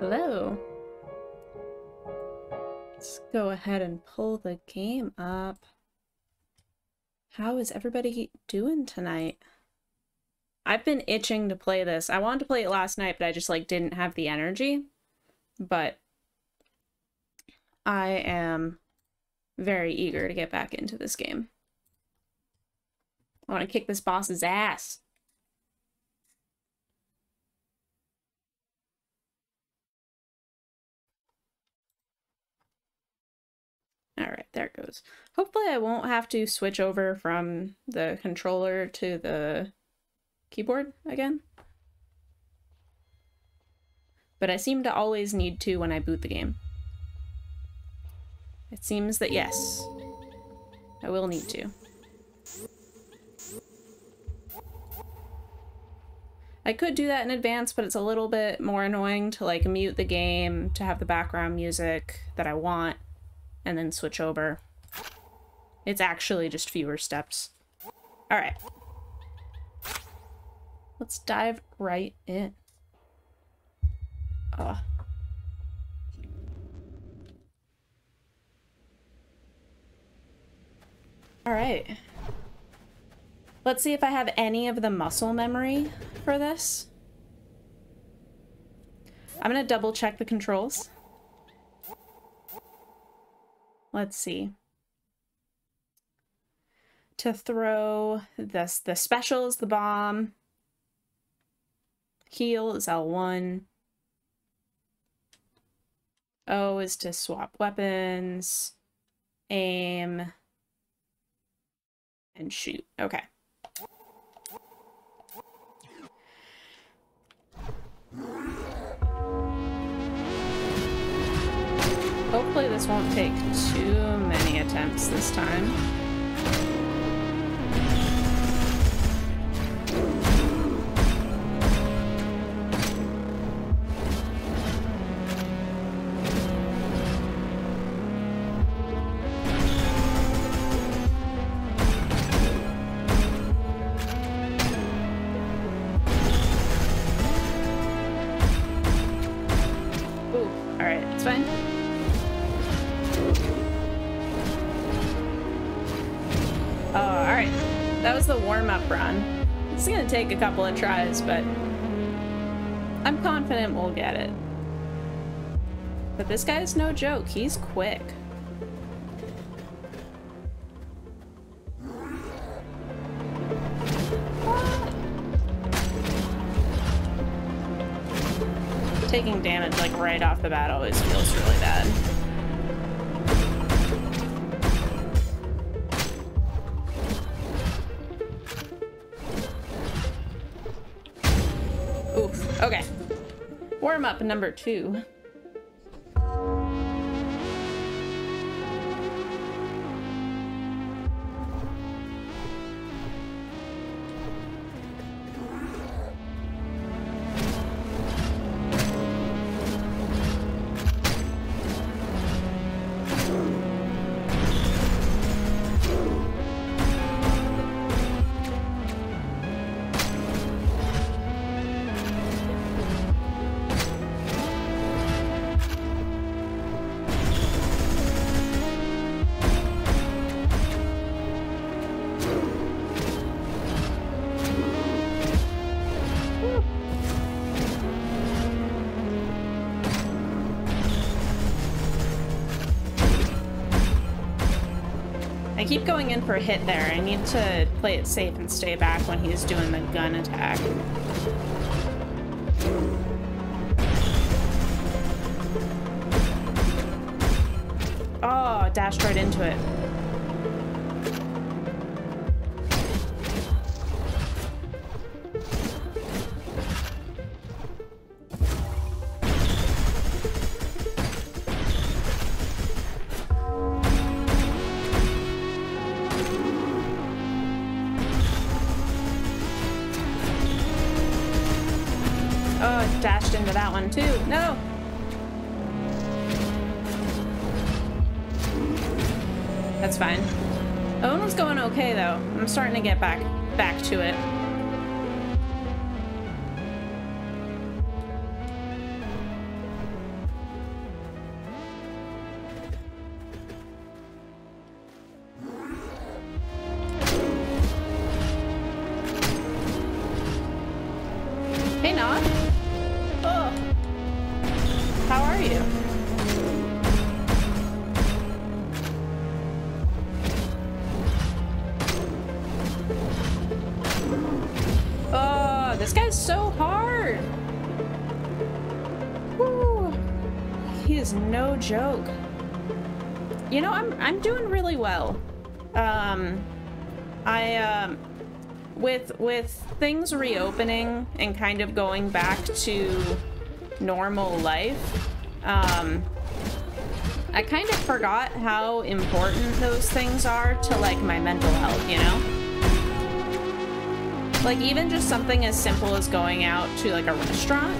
Hello. Let's go ahead and pull the game up. How is everybody doing tonight? I've been itching to play this. I wanted to play it last night, but I just like didn't have the energy. But I am very eager to get back into this game. I want to kick this boss's ass. All right, there it goes. Hopefully I won't have to switch over from the controller to the keyboard again. But I seem to always need to when I boot the game. It seems that yes, I will need to. I could do that in advance, but it's a little bit more annoying to like mute the game, to have the background music that I want, and then switch over. It's actually just fewer steps. All right. Let's dive right in. Oh. All right. Let's see if I have any of the muscle memory for this. I'm gonna double check the controls. Let's see. To throw this, the special is the bomb. Heal is L1. O is to swap weapons. Aim. And shoot. Okay. Hopefully this won't take too many attempts this time. Couple of tries, but I'm confident we'll get it. But this guy's no joke. He's quick. Taking damage like right off the bat always feels really bad. Number two. Keep going in for a hit there. I need to play it safe and stay back when he's doing the gun attack. Oh, dashed right into it. To get back back things reopening and kind of going back to normal life. Um, I kind of forgot how important those things are to like my mental health, you know? Like even just something as simple as going out to like a restaurant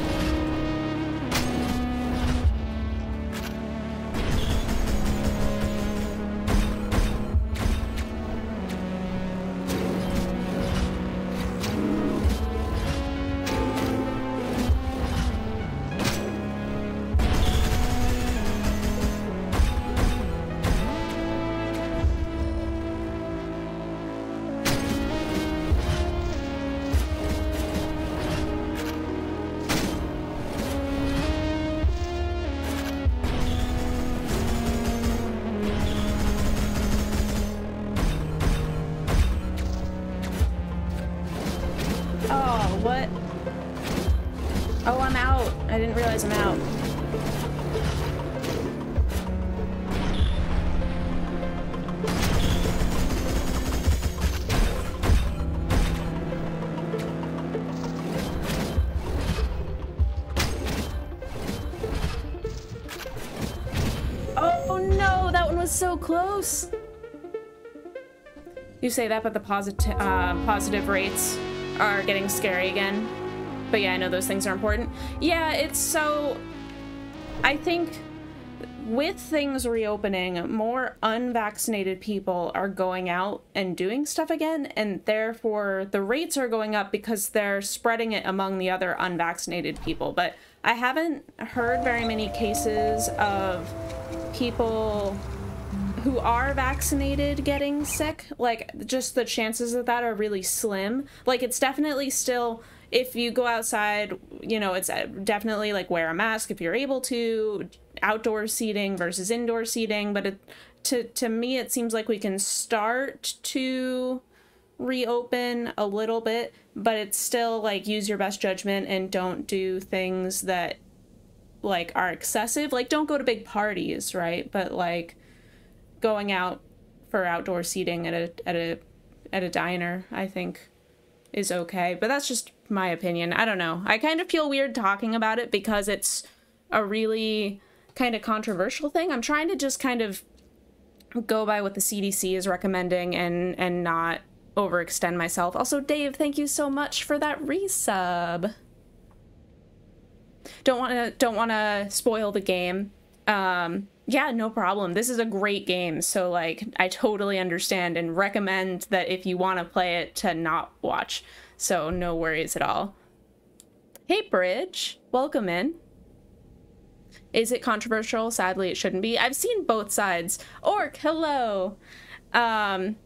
close. You say that, but the positive uh, positive rates are getting scary again. But yeah, I know those things are important. Yeah, it's so... I think with things reopening, more unvaccinated people are going out and doing stuff again, and therefore the rates are going up because they're spreading it among the other unvaccinated people. But I haven't heard very many cases of people who are vaccinated getting sick, like just the chances of that are really slim. Like it's definitely still if you go outside, you know, it's uh, definitely like wear a mask if you're able to, outdoor seating versus indoor seating, but it to to me it seems like we can start to reopen a little bit, but it's still like use your best judgment and don't do things that like are excessive. Like don't go to big parties, right? But like going out for outdoor seating at a at a at a diner, I think is okay. But that's just my opinion. I don't know. I kind of feel weird talking about it because it's a really kind of controversial thing. I'm trying to just kind of go by what the CDC is recommending and and not overextend myself. Also, Dave, thank you so much for that resub. Don't want to don't want to spoil the game. Um yeah, no problem. This is a great game, so like I totally understand and recommend that if you want to play it to not watch. So no worries at all. Hey Bridge, welcome in. Is it controversial? Sadly, it shouldn't be. I've seen both sides. Orc, hello. Um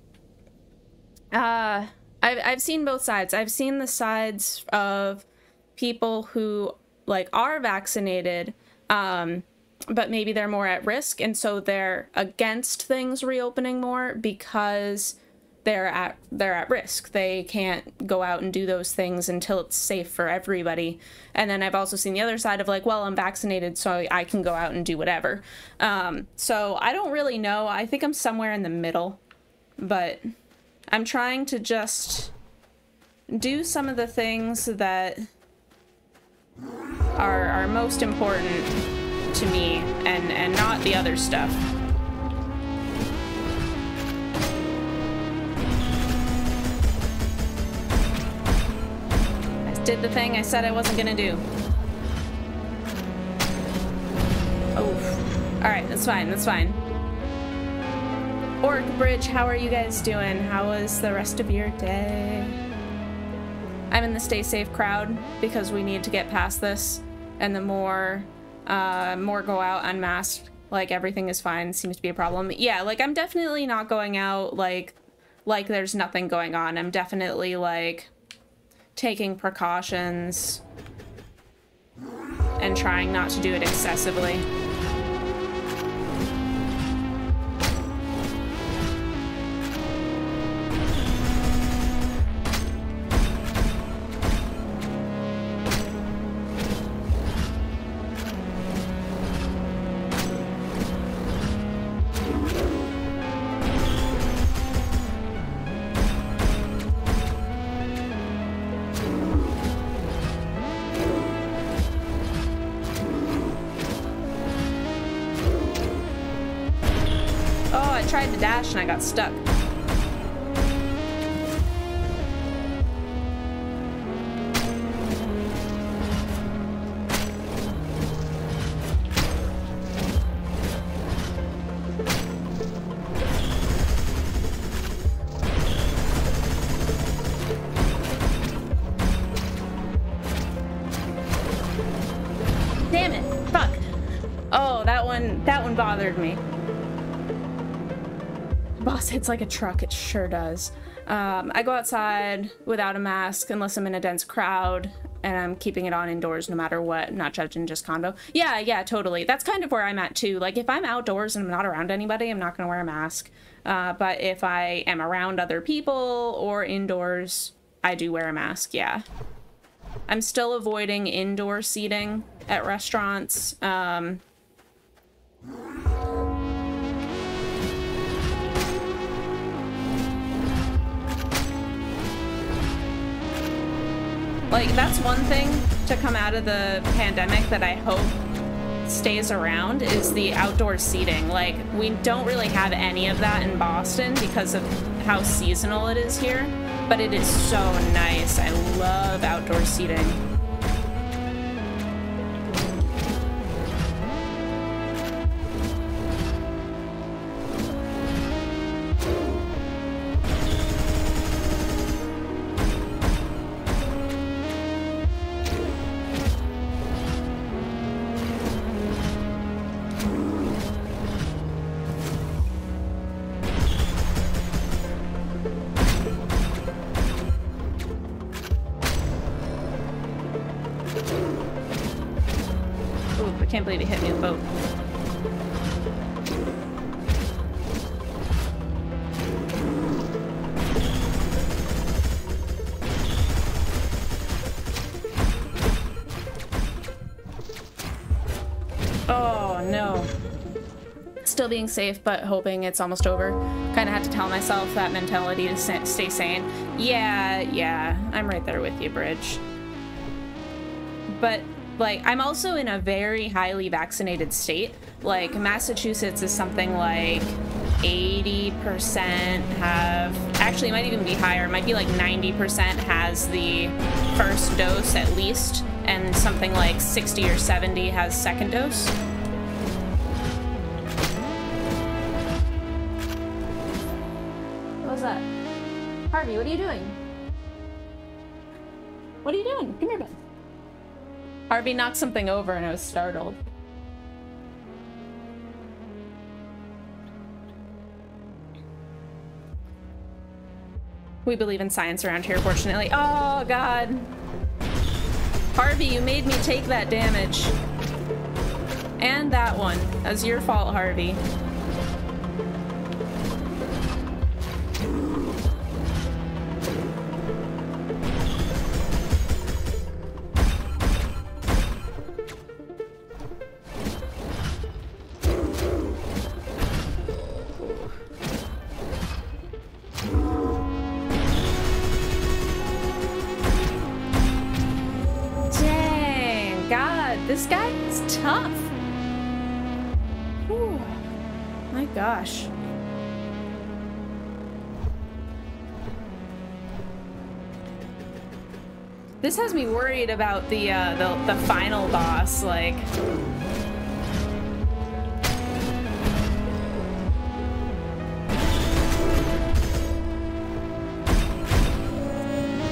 uh I've I've seen both sides. I've seen the sides of people who like are vaccinated um but maybe they're more at risk and so they're against things reopening more because they're at they're at risk. They can't go out and do those things until it's safe for everybody. And then I've also seen the other side of like, well, I'm vaccinated, so I can go out and do whatever. Um, so I don't really know. I think I'm somewhere in the middle, but I'm trying to just do some of the things that are are most important to me and, and not the other stuff. I did the thing I said I wasn't gonna do. Oh, alright, that's fine, that's fine. Orc Bridge, how are you guys doing? How was the rest of your day? I'm in the stay safe crowd because we need to get past this. And the more uh, more go out unmasked, like everything is fine, seems to be a problem. Yeah, like I'm definitely not going out like like there's nothing going on. I'm definitely like taking precautions and trying not to do it excessively. Stuck. Hits like a truck, it sure does. Um, I go outside without a mask unless I'm in a dense crowd and I'm keeping it on indoors no matter what, not judging just convo. Yeah, yeah, totally. That's kind of where I'm at too. Like if I'm outdoors and I'm not around anybody, I'm not gonna wear a mask. Uh, but if I am around other people or indoors, I do wear a mask, yeah. I'm still avoiding indoor seating at restaurants. Um, like, that's one thing to come out of the pandemic that I hope stays around is the outdoor seating. Like, we don't really have any of that in Boston because of how seasonal it is here, but it is so nice. I love outdoor seating. Being safe, but hoping it's almost over. Kind of had to tell myself that mentality to stay sane. Yeah, yeah, I'm right there with you, Bridge. But like I'm also in a very highly vaccinated state. Like Massachusetts is something like 80% have actually it might even be higher. It might be like 90% has the first dose at least and something like 60 or 70 has second dose. Was that? Harvey, what are you doing? What are you doing? Come here, bud. Harvey knocked something over and I was startled. We believe in science around here, fortunately. Oh, God. Harvey, you made me take that damage. And that one. That's your fault, Harvey. Has me worried about the uh, the the final boss. Like,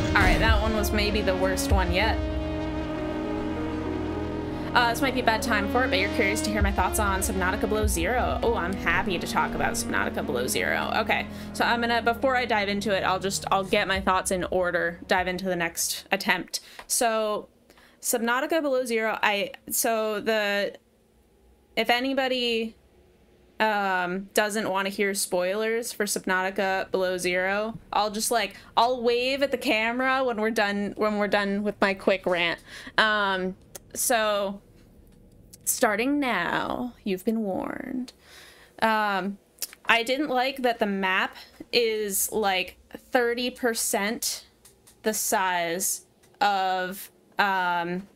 all right, that one was maybe the worst one yet. Uh, this might be a bad time for it, but you're curious to hear my thoughts on Subnautica Below Zero. Oh, I'm happy to talk about Subnautica Below Zero. Okay, so I'm gonna, before I dive into it, I'll just, I'll get my thoughts in order, dive into the next attempt. So, Subnautica Below Zero, I, so the, if anybody um, doesn't want to hear spoilers for Subnautica Below Zero, I'll just like, I'll wave at the camera when we're done, when we're done with my quick rant. Um, so starting now you've been warned um i didn't like that the map is like 30% the size of um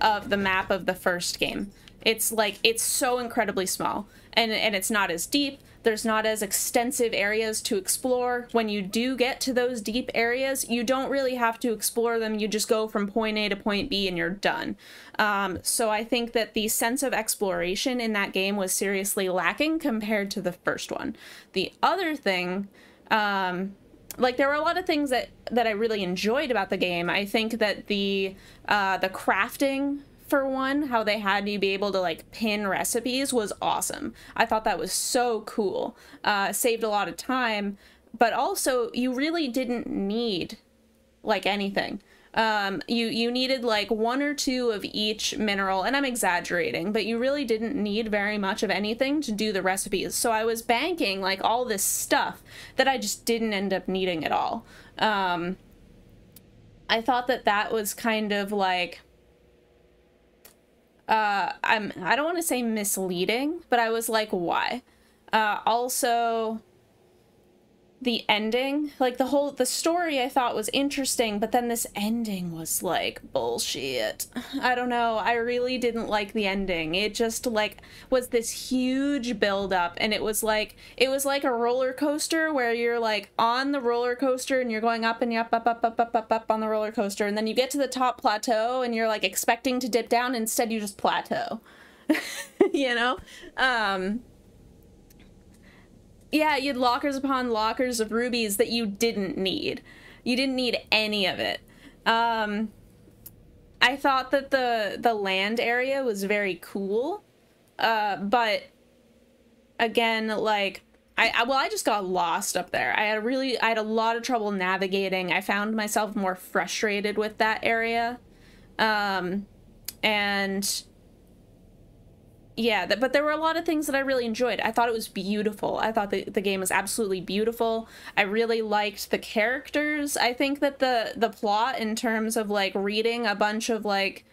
of the map of the first game. It's like it's so incredibly small and and it's not as deep. There's not as extensive areas to explore. When you do get to those deep areas, you don't really have to explore them. You just go from point A to point B and you're done. Um, so I think that the sense of exploration in that game was seriously lacking compared to the first one. The other thing, um, like there were a lot of things that that I really enjoyed about the game. I think that the uh, the crafting for one, how they had you be able to like pin recipes was awesome. I thought that was so cool. Uh, saved a lot of time, but also you really didn't need like anything. Um, you you needed like one or two of each mineral, and I'm exaggerating, but you really didn't need very much of anything to do the recipes. So I was banking like all this stuff that I just didn't end up needing at all. Um, I thought that that was kind of like uh, I'm I don't want to say misleading, but I was like, why? Uh, also, the ending. Like the whole the story i thought was interesting but then this ending was like bullshit. I don't know. I really didn't like the ending. It just like was this huge build up and it was like it was like a roller coaster where you're like on the roller coaster and you're going up and up up up up up up up on the roller coaster and then you get to the top plateau and you're like expecting to dip down. Instead you just plateau. You know? Um yeah, you had lockers upon lockers of rubies that you didn't need. You didn't need any of it. Um, I thought that the the land area was very cool, uh, but again, like I, I well, I just got lost up there. I had really I had a lot of trouble navigating. I found myself more frustrated with that area, um, and yeah, but there were a lot of things that I really enjoyed. I thought it was beautiful. I thought the, the game was absolutely beautiful. I really liked the characters. I think that the the plot in terms of like reading a bunch of like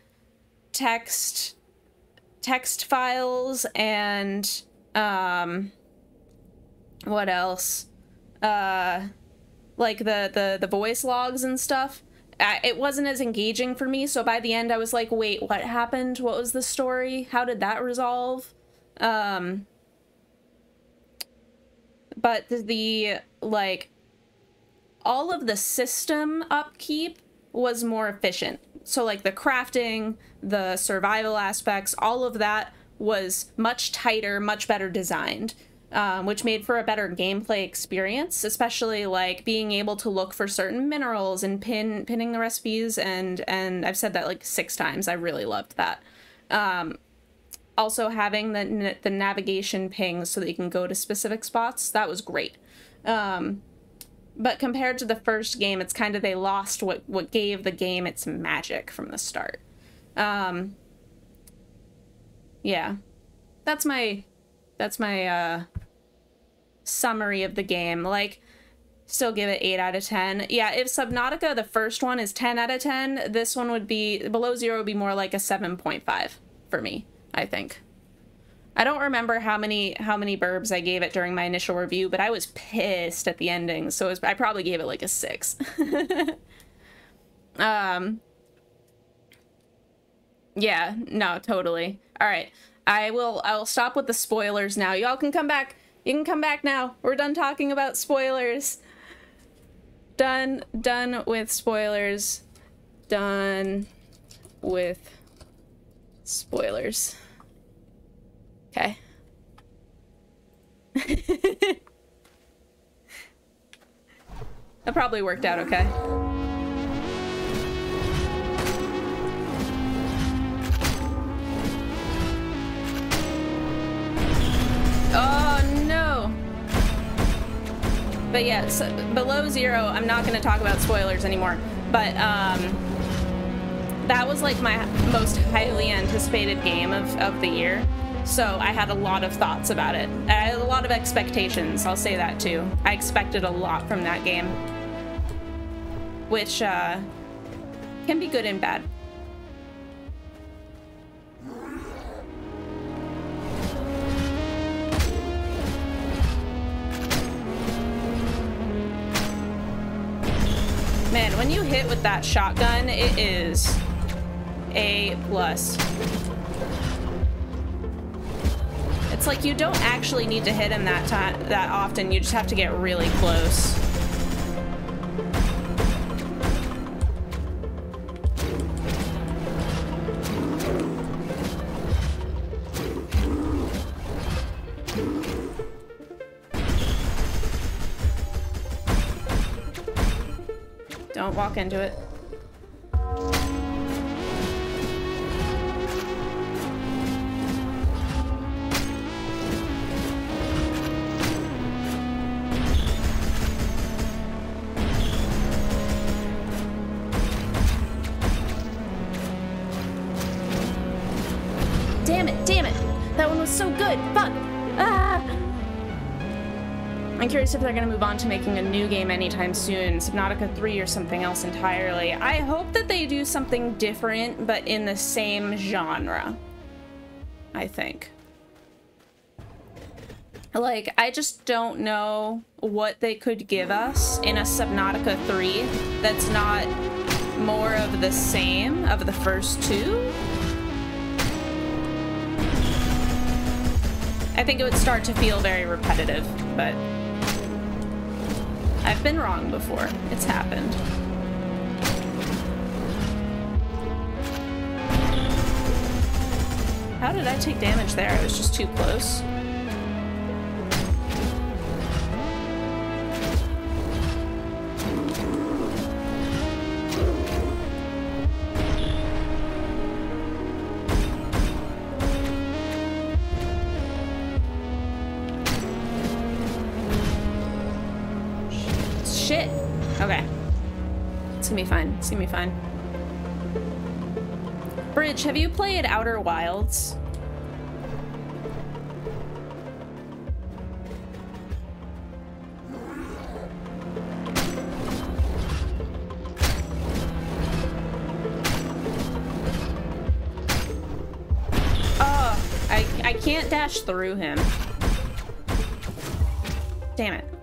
text text files and um what else? Uh like the the the voice logs and stuff it wasn't as engaging for me. So by the end, I was like, wait, what happened? What was the story? How did that resolve? Um, but the, like, all of the system upkeep was more efficient. So, like, the crafting, the survival aspects, all of that was much tighter, much better designed um, which made for a better gameplay experience, especially like being able to look for certain minerals and pin pinning the recipes. And and I've said that like six times. I really loved that. Um, also having the the navigation pings so that you can go to specific spots that was great. Um, but compared to the first game, it's kind of they lost what what gave the game its magic from the start. Um, yeah, that's my that's my uh summary of the game. Like, still give it 8 out of 10. Yeah, if Subnautica, the first one, is 10 out of 10, this one would be, below zero would be more like a 7.5 for me, I think. I don't remember how many how many burbs I gave it during my initial review, but I was pissed at the ending, so was, I probably gave it like a 6. um, yeah, no, totally. All right. I will I will stop with the spoilers now. Y'all can come back you can come back now. We're done talking about spoilers. Done, done with spoilers. Done with spoilers. Okay. that probably worked out okay. Oh no! but yeah, so below zero, I'm not going to talk about spoilers anymore. But um, that was like my most highly anticipated game of, of the year. So I had a lot of thoughts about it. I had a lot of expectations, I'll say that too. I expected a lot from that game. Which uh, can be good and bad. Man, when you hit with that shotgun, it is... A plus. It's like you don't actually need to hit him that time that often. You just have to get really close. Walk into it. If they're going to move on to making a new game anytime soon, Subnautica 3 or something else entirely. I hope that they do something different, but in the same genre. I think. Like, I just don't know what they could give us in a Subnautica 3 that's not more of the same of the first two. I think it would start to feel very repetitive, but I've been wrong before. It's happened. How did I take damage there? I was just too close. Bridge, have you played Outer Wilds? Oh, I, I can't dash through him. Damn it.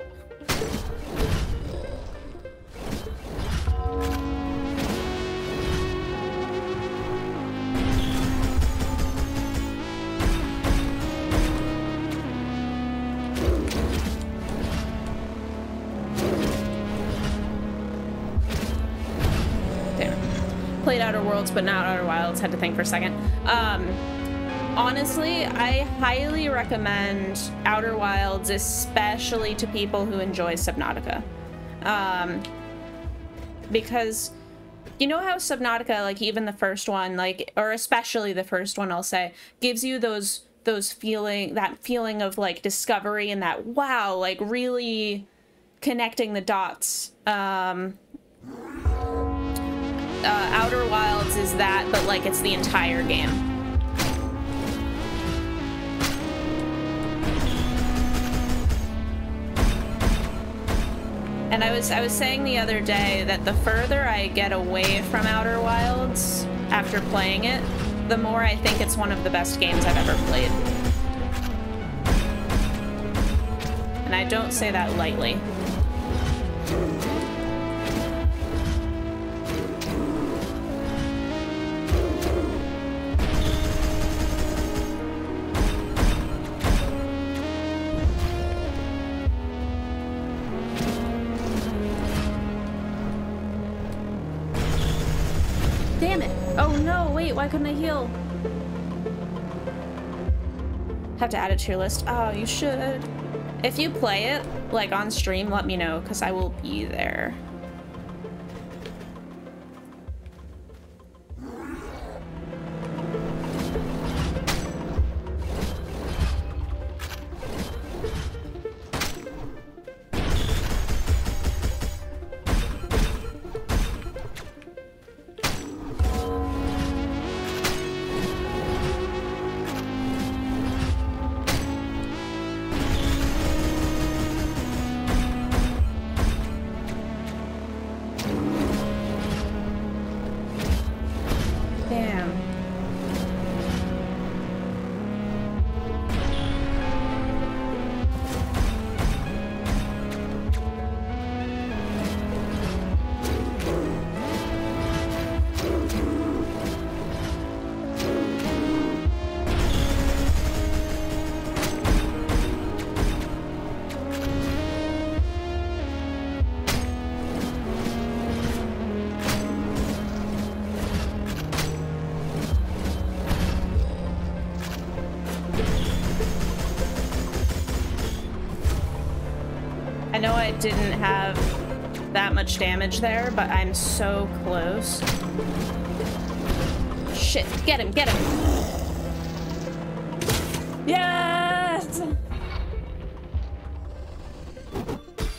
Worlds, but not Outer Wilds. Had to think for a second. Um, honestly, I highly recommend Outer Wilds, especially to people who enjoy Subnautica. Um, because you know how Subnautica, like even the first one, like or especially the first one, I'll say, gives you those those feeling that feeling of like discovery and that wow, like really connecting the dots. Um, uh, Outer Wilds is that, but like it's the entire game. And I was I was saying the other day that the further I get away from Outer Wilds after playing it, the more I think it's one of the best games I've ever played. And I don't say that lightly. Couldn't I heal? Have to add it to your list. Oh, you should. If you play it, like on stream, let me know, because I will be there. Didn't have that much damage there, but I'm so close. Shit, get him, get him. Yes!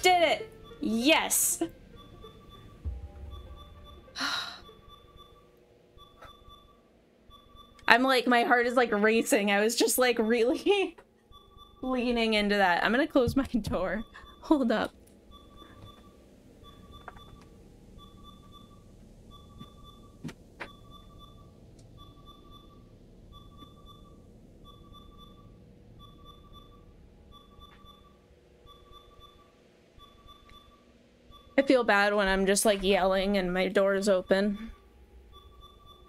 Did it! Yes! I'm like, my heart is like racing. I was just like really leaning into that. I'm gonna close my door. Hold up. I feel bad when I'm just like yelling and my door is open.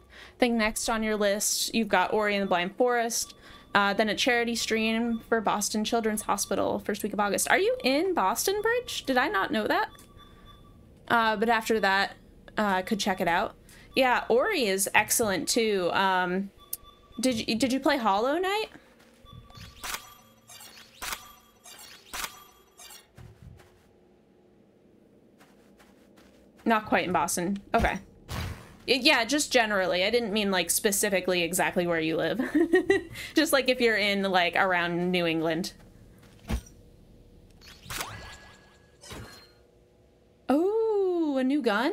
I think next on your list, you've got Ori and the Blind Forest, uh, then a charity stream for Boston Children's Hospital first week of August. Are you in Boston Bridge? Did I not know that? Uh, but after that, uh, I could check it out. Yeah, Ori is excellent too. Um, did you, did you play Hollow Knight? Not quite in Boston. Okay. Yeah, just generally. I didn't mean like specifically exactly where you live. just like if you're in like around New England. Oh, a new gun?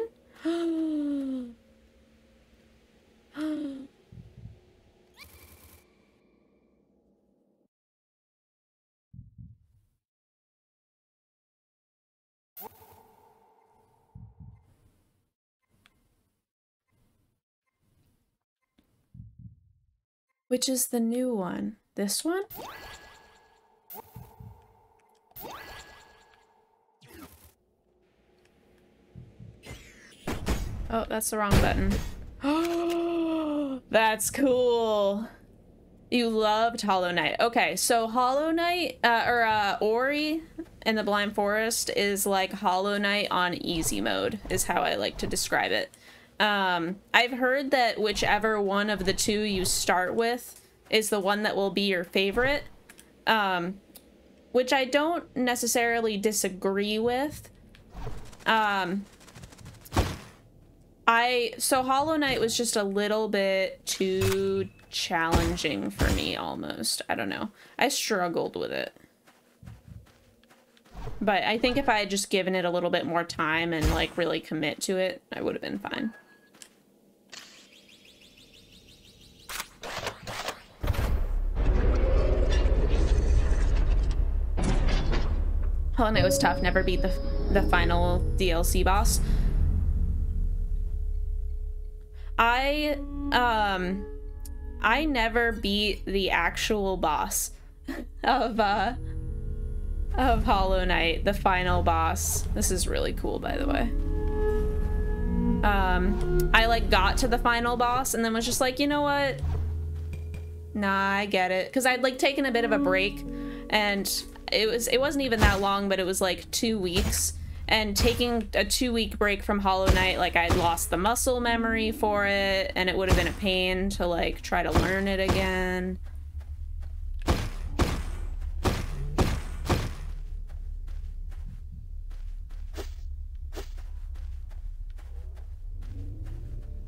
Which is the new one? This one? Oh, that's the wrong button. Oh, that's cool. You loved Hollow Knight. Okay, so Hollow Knight, uh, or uh, Ori and the Blind Forest is like Hollow Knight on easy mode, is how I like to describe it. Um, I've heard that whichever one of the two you start with is the one that will be your favorite. Um, which I don't necessarily disagree with. Um, I so Hollow Knight was just a little bit too challenging for me almost. I don't know. I struggled with it. But I think if I had just given it a little bit more time and like really commit to it, I would have been fine. Hollow Knight was tough. Never beat the the final DLC boss. I um I never beat the actual boss of uh of Hollow Knight, the final boss. This is really cool by the way. Um I like got to the final boss and then was just like, "You know what? Nah, I get it." Cuz I'd like taken a bit of a break and it was it wasn't even that long, but it was like two weeks. And taking a two week break from Hollow Knight, like I'd lost the muscle memory for it, and it would have been a pain to like try to learn it again.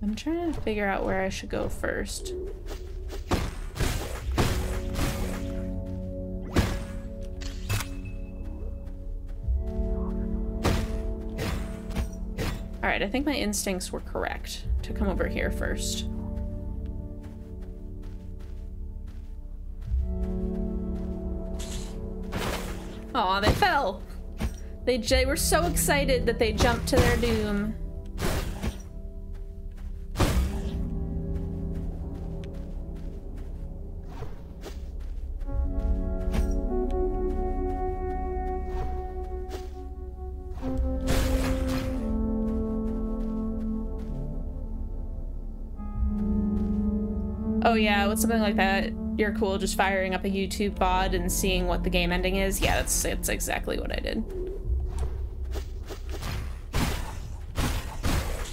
I'm trying to figure out where I should go first. Alright, I think my instincts were correct to come over here first. Aw, they fell! They, they were so excited that they jumped to their doom. Oh yeah, with something like that? You're cool just firing up a YouTube VOD and seeing what the game ending is? Yeah, that's, that's exactly what I did.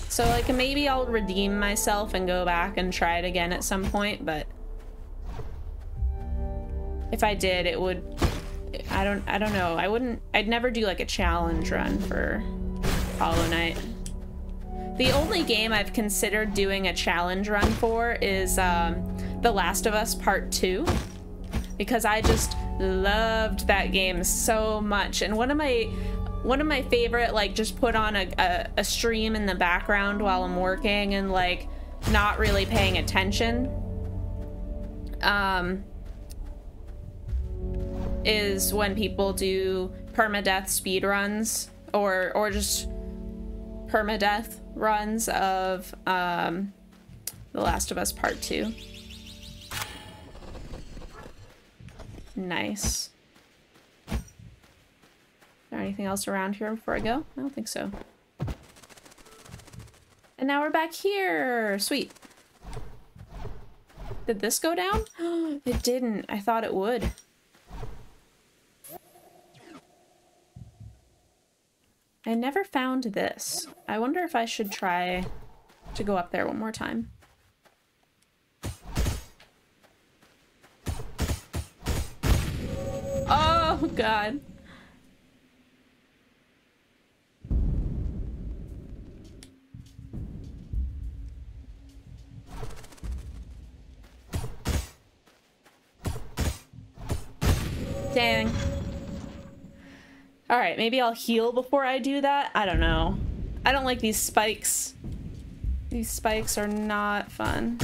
So like maybe I'll redeem myself and go back and try it again at some point, but if I did, it would I don't I don't know. I wouldn't I'd never do like a challenge run for Hollow Knight. The only game I've considered doing a challenge run for is um, The Last of Us Part 2 because I just loved that game so much. And one of my one of my favorite like just put on a, a, a stream in the background while I'm working and like not really paying attention um is when people do permadeath speed runs or or just permadeath runs of um The Last of Us Part 2. Nice. Is there anything else around here before I go? I don't think so. And now we're back here. Sweet. Did this go down? it didn't. I thought it would. I never found this. I wonder if I should try to go up there one more time. Oh, God. Dang. Alright, maybe I'll heal before I do that? I don't know. I don't like these spikes. These spikes are not fun.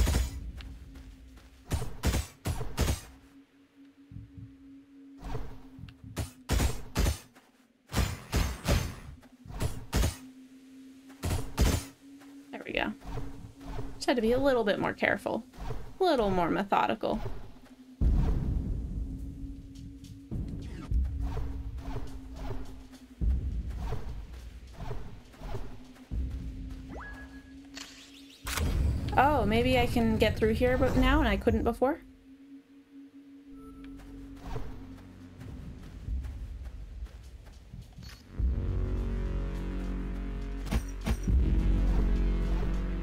There we go. Just had to be a little bit more careful. A little more methodical. Oh, maybe I can get through here now and I couldn't before?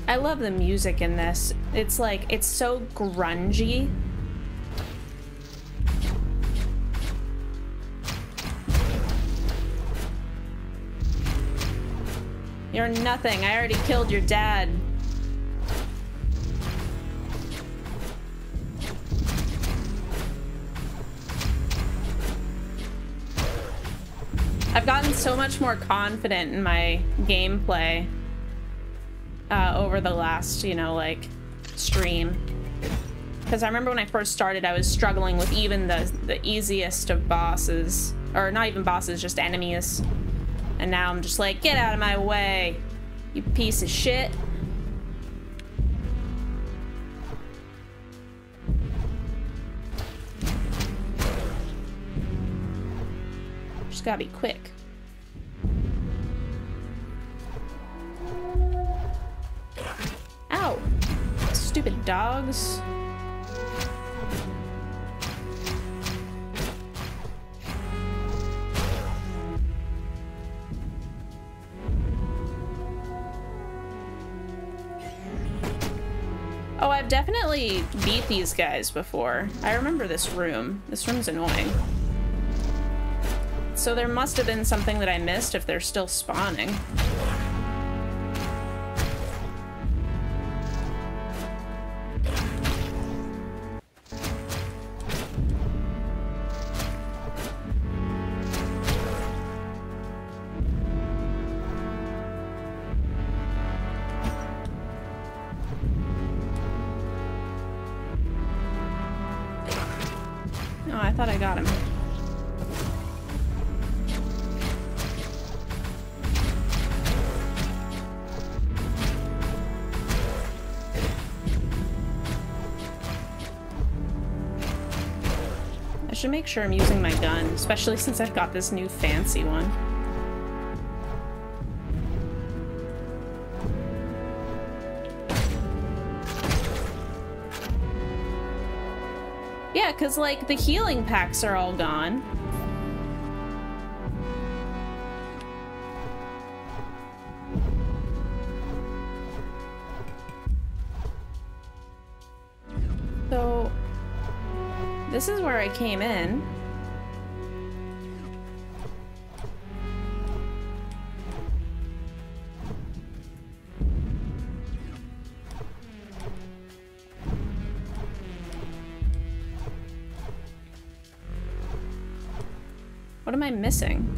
I love the music in this. It's like, it's so grungy. You're nothing. I already killed your dad. I've gotten so much more confident in my gameplay uh, over the last, you know, like, stream. Because I remember when I first started, I was struggling with even the, the easiest of bosses. Or not even bosses, just enemies. And now I'm just like, get out of my way, you piece of shit. Just gotta be quick. Ow! Stupid dogs. Oh, I've definitely beat these guys before. I remember this room. This room's annoying. So there must have been something that I missed if they're still spawning. Make sure I'm using my gun, especially since I've got this new fancy one. Yeah, because, like, the healing packs are all gone. I came in. What am I missing?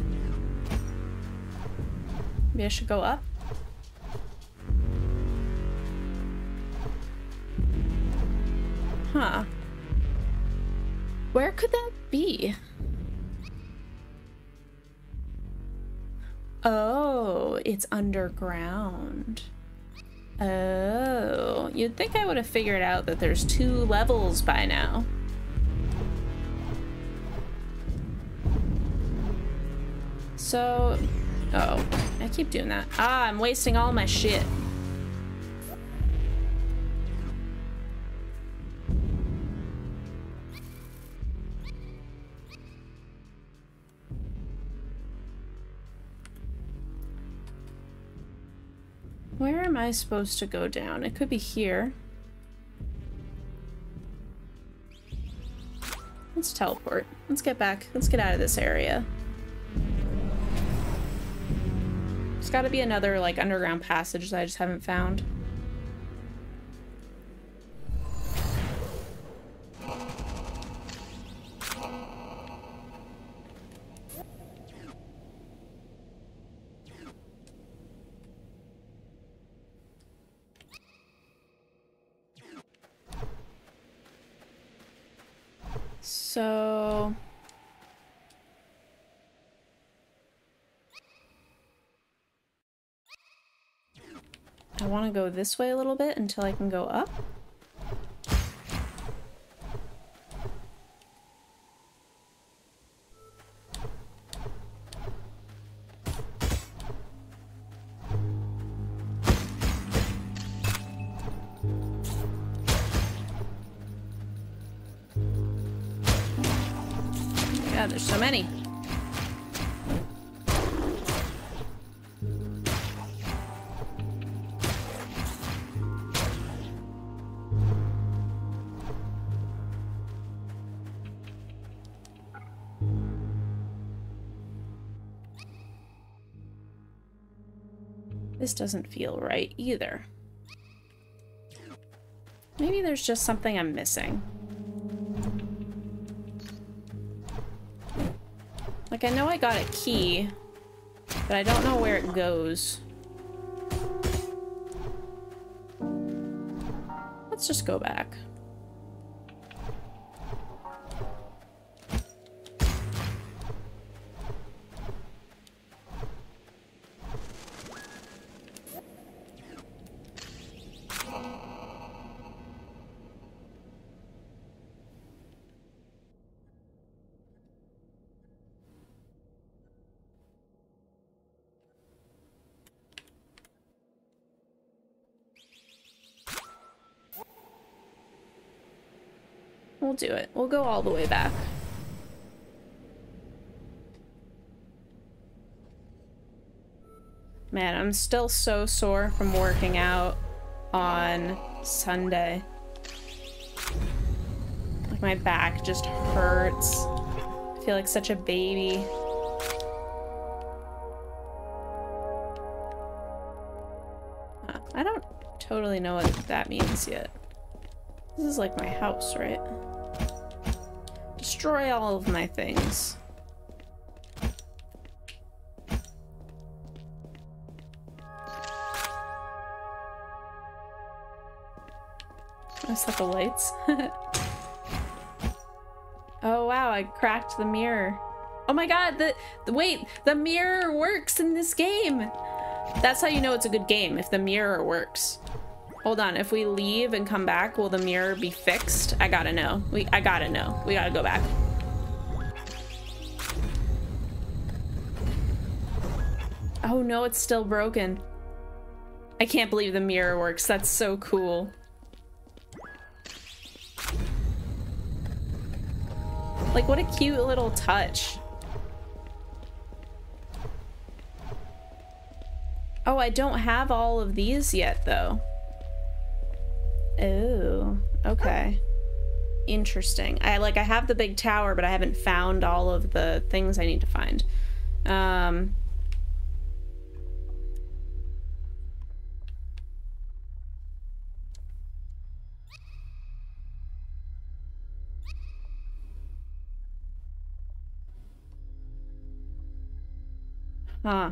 Maybe I should go up? Underground. Oh, you'd think I would have figured out that there's two levels by now. So, oh, I keep doing that. Ah, I'm wasting all my shit. I supposed to go down? It could be here. Let's teleport. Let's get back. Let's get out of this area. There's got to be another, like, underground passage that I just haven't found. Want to go this way a little bit until I can go up. Doesn't feel right either. Maybe there's just something I'm missing. Like, I know I got a key, but I don't know where it goes. Let's just go back. We'll do it. We'll go all the way back. Man, I'm still so sore from working out on Sunday. Like my back just hurts. I feel like such a baby. I don't totally know what that means yet. This is like my house, right? Destroy all of my things. I set the lights. oh wow, I cracked the mirror. Oh my god, the, the wait, the mirror works in this game. That's how you know it's a good game, if the mirror works. Hold on, if we leave and come back, will the mirror be fixed? I gotta know. We I gotta know. We gotta go back. Oh no, it's still broken. I can't believe the mirror works. That's so cool. Like, what a cute little touch. Oh, I don't have all of these yet, though. Oh, okay. Interesting. I like I have the big tower, but I haven't found all of the things I need to find. Um Huh.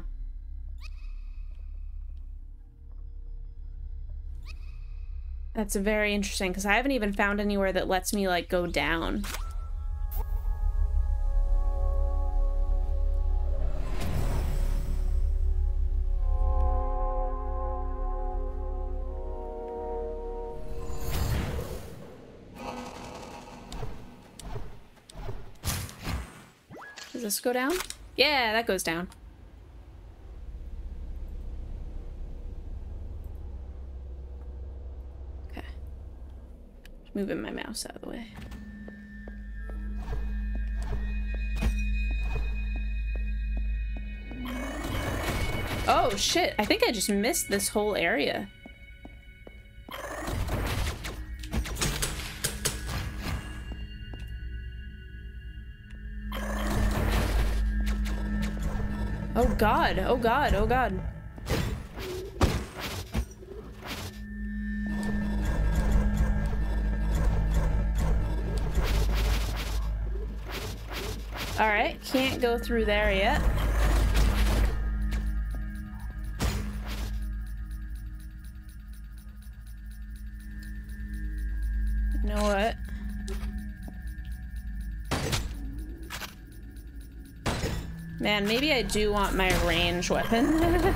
That's very interesting, because I haven't even found anywhere that lets me, like, go down. Does this go down? Yeah, that goes down. Moving my mouse out of the way. Oh shit, I think I just missed this whole area. Oh god, oh god, oh god. Alright, can't go through there yet. You know what? Man, maybe I do want my range weapon.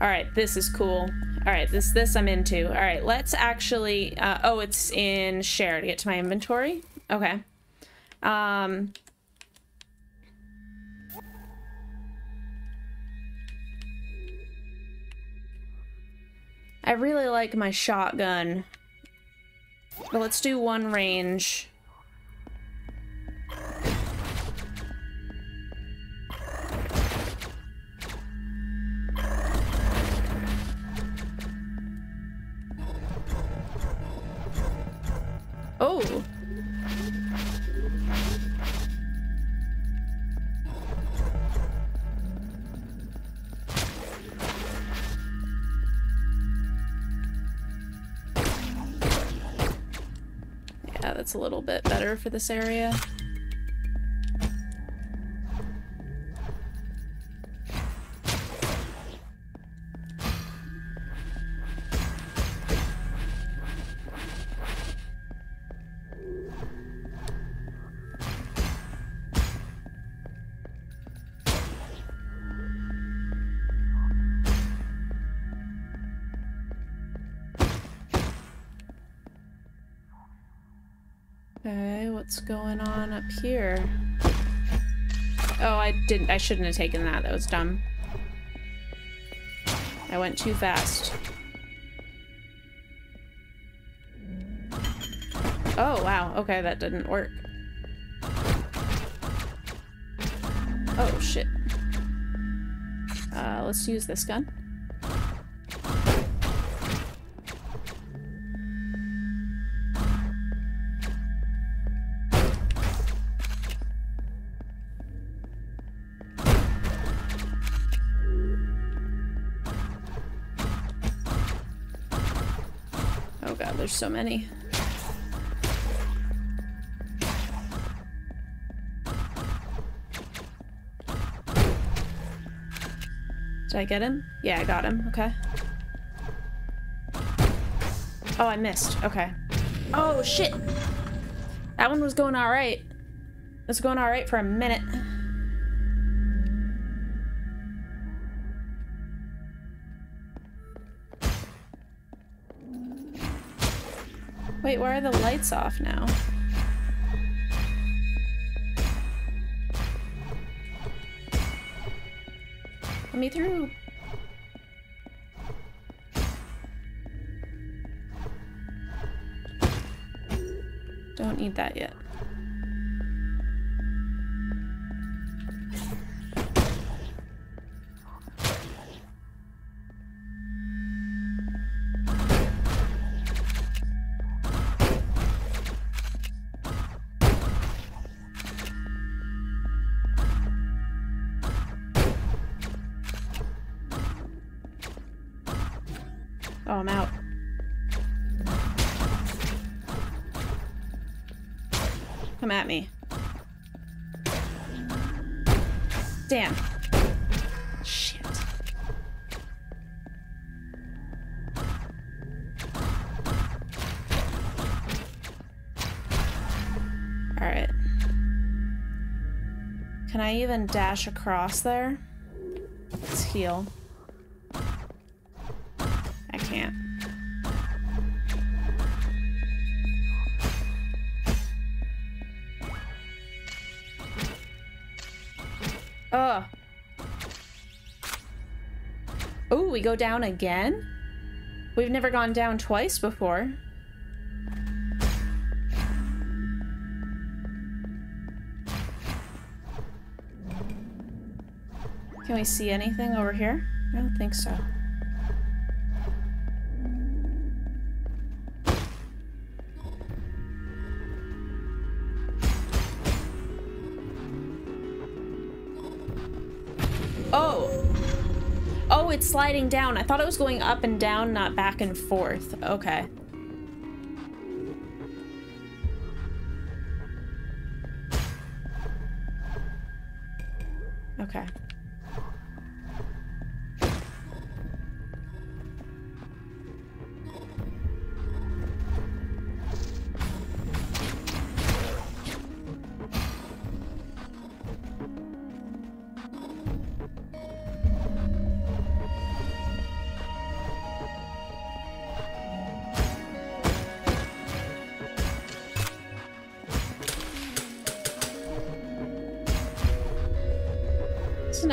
Alright, this is cool. All right, this this I'm into. All right, let's actually. Uh, oh, it's in share to get to my inventory. Okay. Um. I really like my shotgun. But let's do one range. A little bit better for this area. What's going on up here? Oh, I didn't- I shouldn't have taken that. That was dumb. I went too fast. Oh, wow. Okay, that didn't work. Oh, shit. Uh, let's use this gun. So many. Did I get him? Yeah, I got him. Okay. Oh, I missed. Okay. Oh, shit! That one was going alright. It was going alright for a minute. Wait, why are the lights off now? Let me through. Don't need that yet. Even dash across there? Let's heal. I can't. Ugh. Oh, we go down again? We've never gone down twice before. Can we see anything over here? I don't think so. Oh! Oh, it's sliding down. I thought it was going up and down, not back and forth. Okay.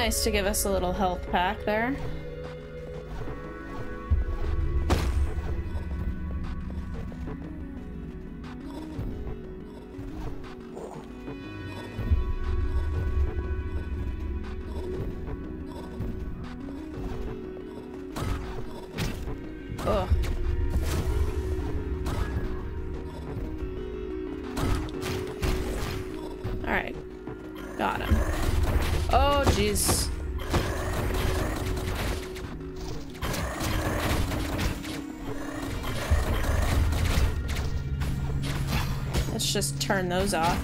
Nice to give us a little health pack there. Those off.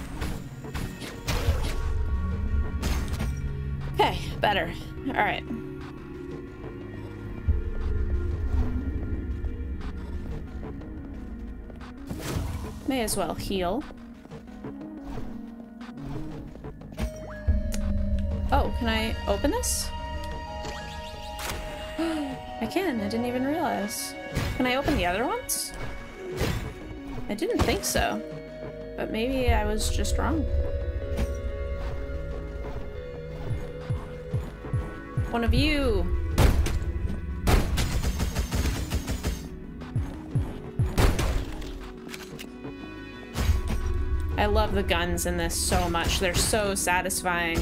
Okay, better. Alright. May as well heal. Oh, can I open this? I can, I didn't even realize. Can I open the other ones? I didn't think so. But maybe I was just wrong. One of you! I love the guns in this so much. They're so satisfying.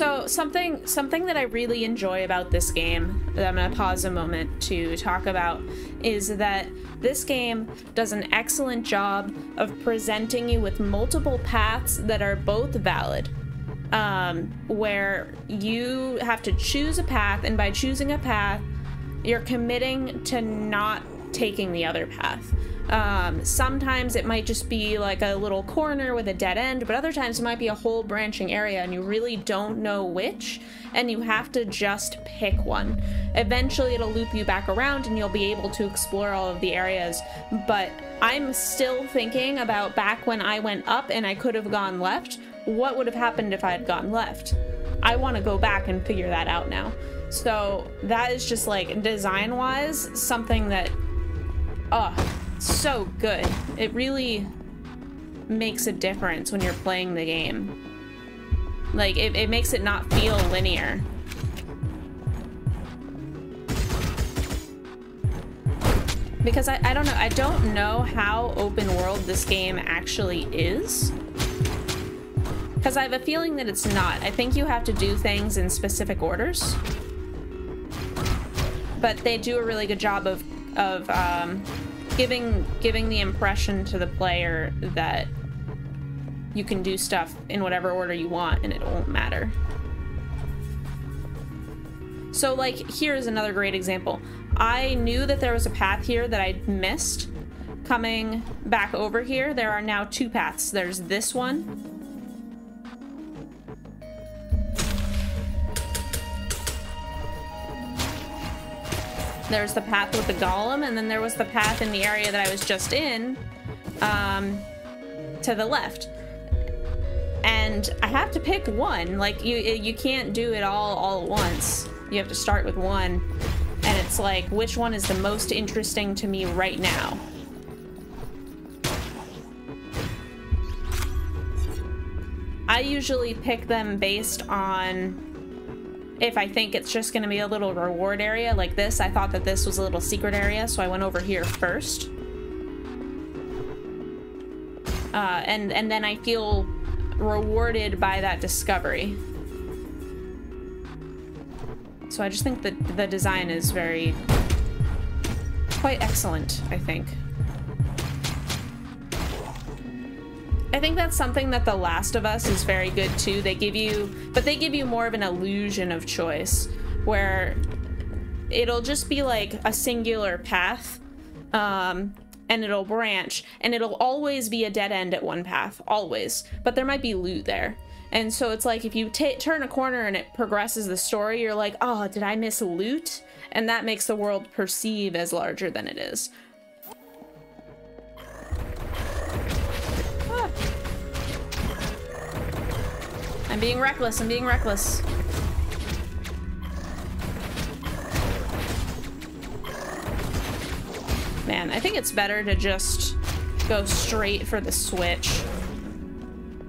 So something something that I really enjoy about this game that I'm gonna pause a moment to talk about is that this game does an excellent job of presenting you with multiple paths that are both valid. Um, where you have to choose a path, and by choosing a path, you're committing to not taking the other path. Um, sometimes it might just be like a little corner with a dead end, but other times it might be a whole branching area and you really don't know which, and you have to just pick one. Eventually it'll loop you back around and you'll be able to explore all of the areas, but I'm still thinking about back when I went up and I could have gone left, what would have happened if I had gone left? I want to go back and figure that out now. So that is just like design-wise something that, oh, so good. It really makes a difference when you're playing the game. Like, it, it makes it not feel linear. Because I, I don't know, I don't know how open world this game actually is. Because I have a feeling that it's not. I think you have to do things in specific orders. But they do a really good job of, of um, giving giving the impression to the player that you can do stuff in whatever order you want and it won't matter. So, like, here's another great example. I knew that there was a path here that I missed. Coming back over here, there are now two paths. There's this one. There's the path with the golem, and then there was the path in the area that I was just in, um, to the left and I have to pick one. Like you, you can't do it all all at once. You have to start with one, and it's like which one is the most interesting to me right now. I usually pick them based on if I think it's just going to be a little reward area like this. I thought that this was a little secret area, so I went over here first. Uh, and and then I feel rewarded by that discovery. So I just think that the design is very quite excellent, I think. I think that's something that The Last of Us is very good too. They give you, but they give you more of an illusion of choice where it'll just be like a singular path um, and it'll branch and it'll always be a dead end at one path, always. But there might be loot there. And so it's like if you turn a corner and it progresses the story, you're like, oh, did I miss loot? And that makes the world perceive as larger than it is. I'm being reckless, I'm being reckless. Man, I think it's better to just go straight for the switch.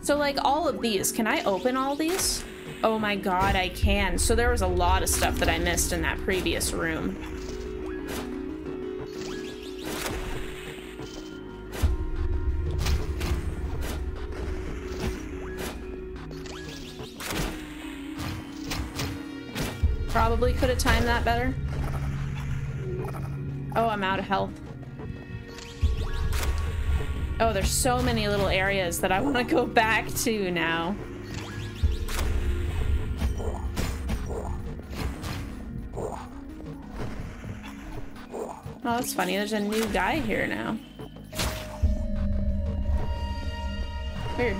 So like all of these, can I open all these? Oh my god, I can. So there was a lot of stuff that I missed in that previous room. Probably could have timed that better. Oh, I'm out of health. Oh, there's so many little areas that I want to go back to now. Oh, that's funny. There's a new guy here now. Weird.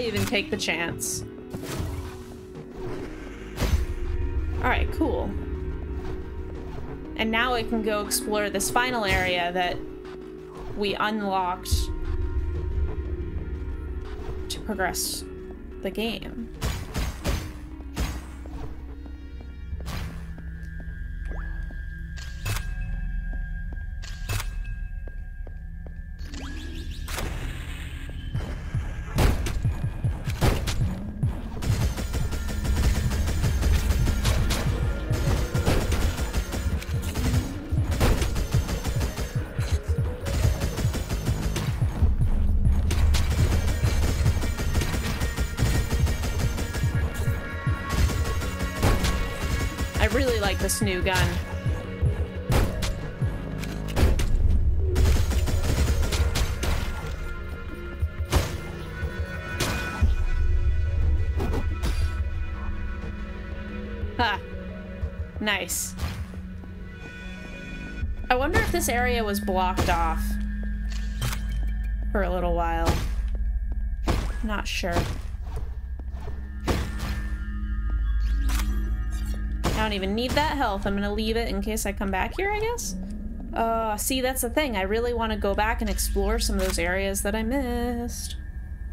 Why even take the chance? Alright, cool. And now I can go explore this final area that we unlocked to progress the game. This new gun. Nice. I wonder if this area was blocked off for a little while. Not sure. Don't even need that health. I'm gonna leave it in case I come back here, I guess? Uh, see, that's the thing. I really want to go back and explore some of those areas that I missed.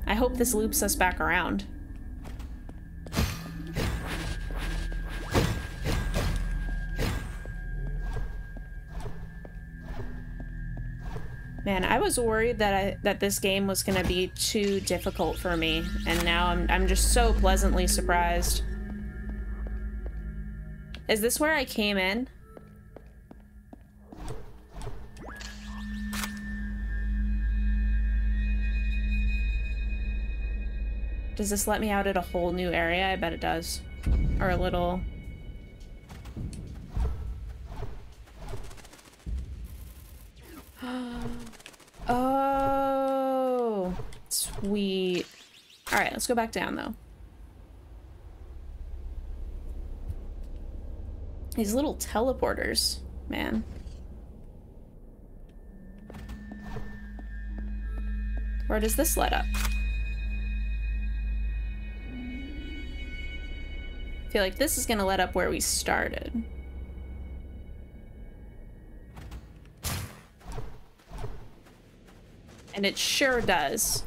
I hope this loops us back around. Man, I was worried that I, that this game was going to be too difficult for me, and now I'm, I'm just so pleasantly surprised. Is this where I came in? Does this let me out at a whole new area? I bet it does. Or a little... oh! Sweet. Alright, let's go back down though. These little teleporters, man. Where does this let up? I feel like this is gonna let up where we started. And it sure does.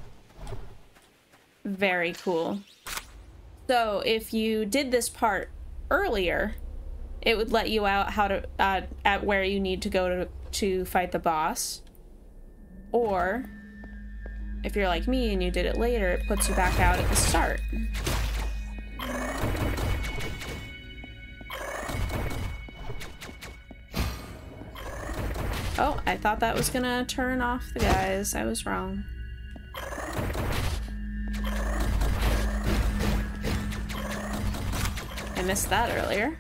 Very cool. So if you did this part earlier, it would let you out how to uh, at where you need to go to to fight the boss. Or if you're like me and you did it later, it puts you back out at the start. Oh, I thought that was gonna turn off the guys. I was wrong. I missed that earlier.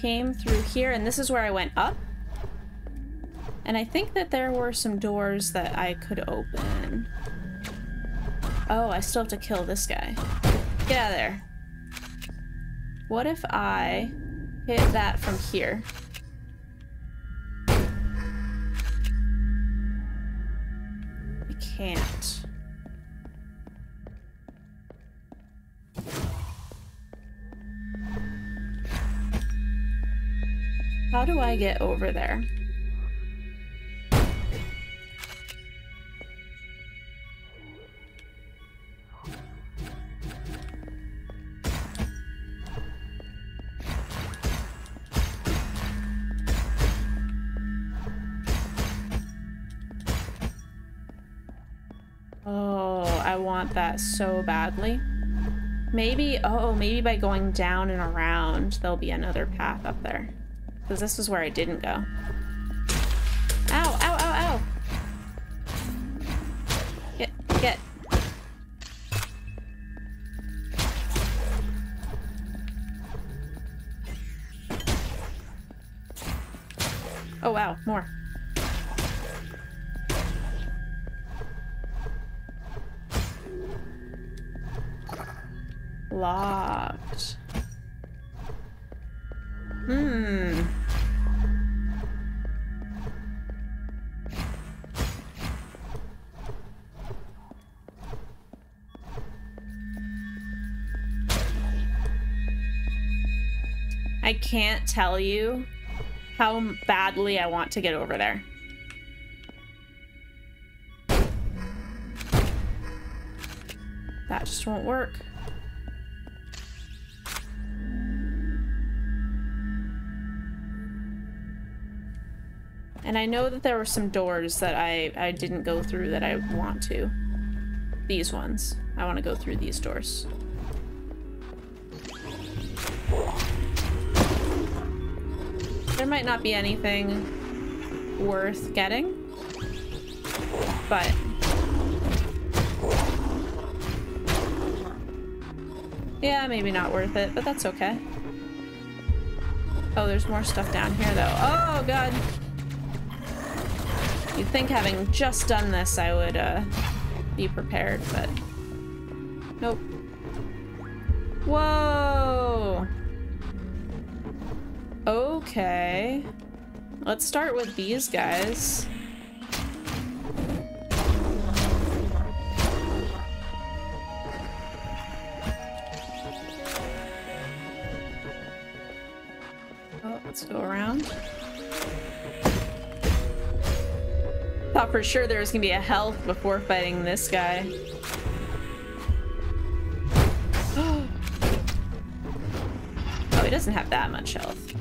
Came through here, and this is where I went up. And I think that there were some doors that I could open. Oh, I still have to kill this guy. Get out of there. What if I hit that from here? Do I get over there? Oh, I want that so badly. Maybe, oh, maybe by going down and around, there'll be another path up there. Because this is where I didn't go. Can't tell you how badly I want to get over there. That just won't work. And I know that there were some doors that I, I didn't go through that I want to. These ones. I want to go through these doors. Might not be anything worth getting, but yeah, maybe not worth it, but that's okay. Oh, there's more stuff down here though. Oh god. You'd think having just done this I would uh, be prepared, but nope. Whoa! Okay. Let's start with these guys. Oh, let's go around. Thought for sure there was gonna be a health before fighting this guy. oh, he doesn't have that much health.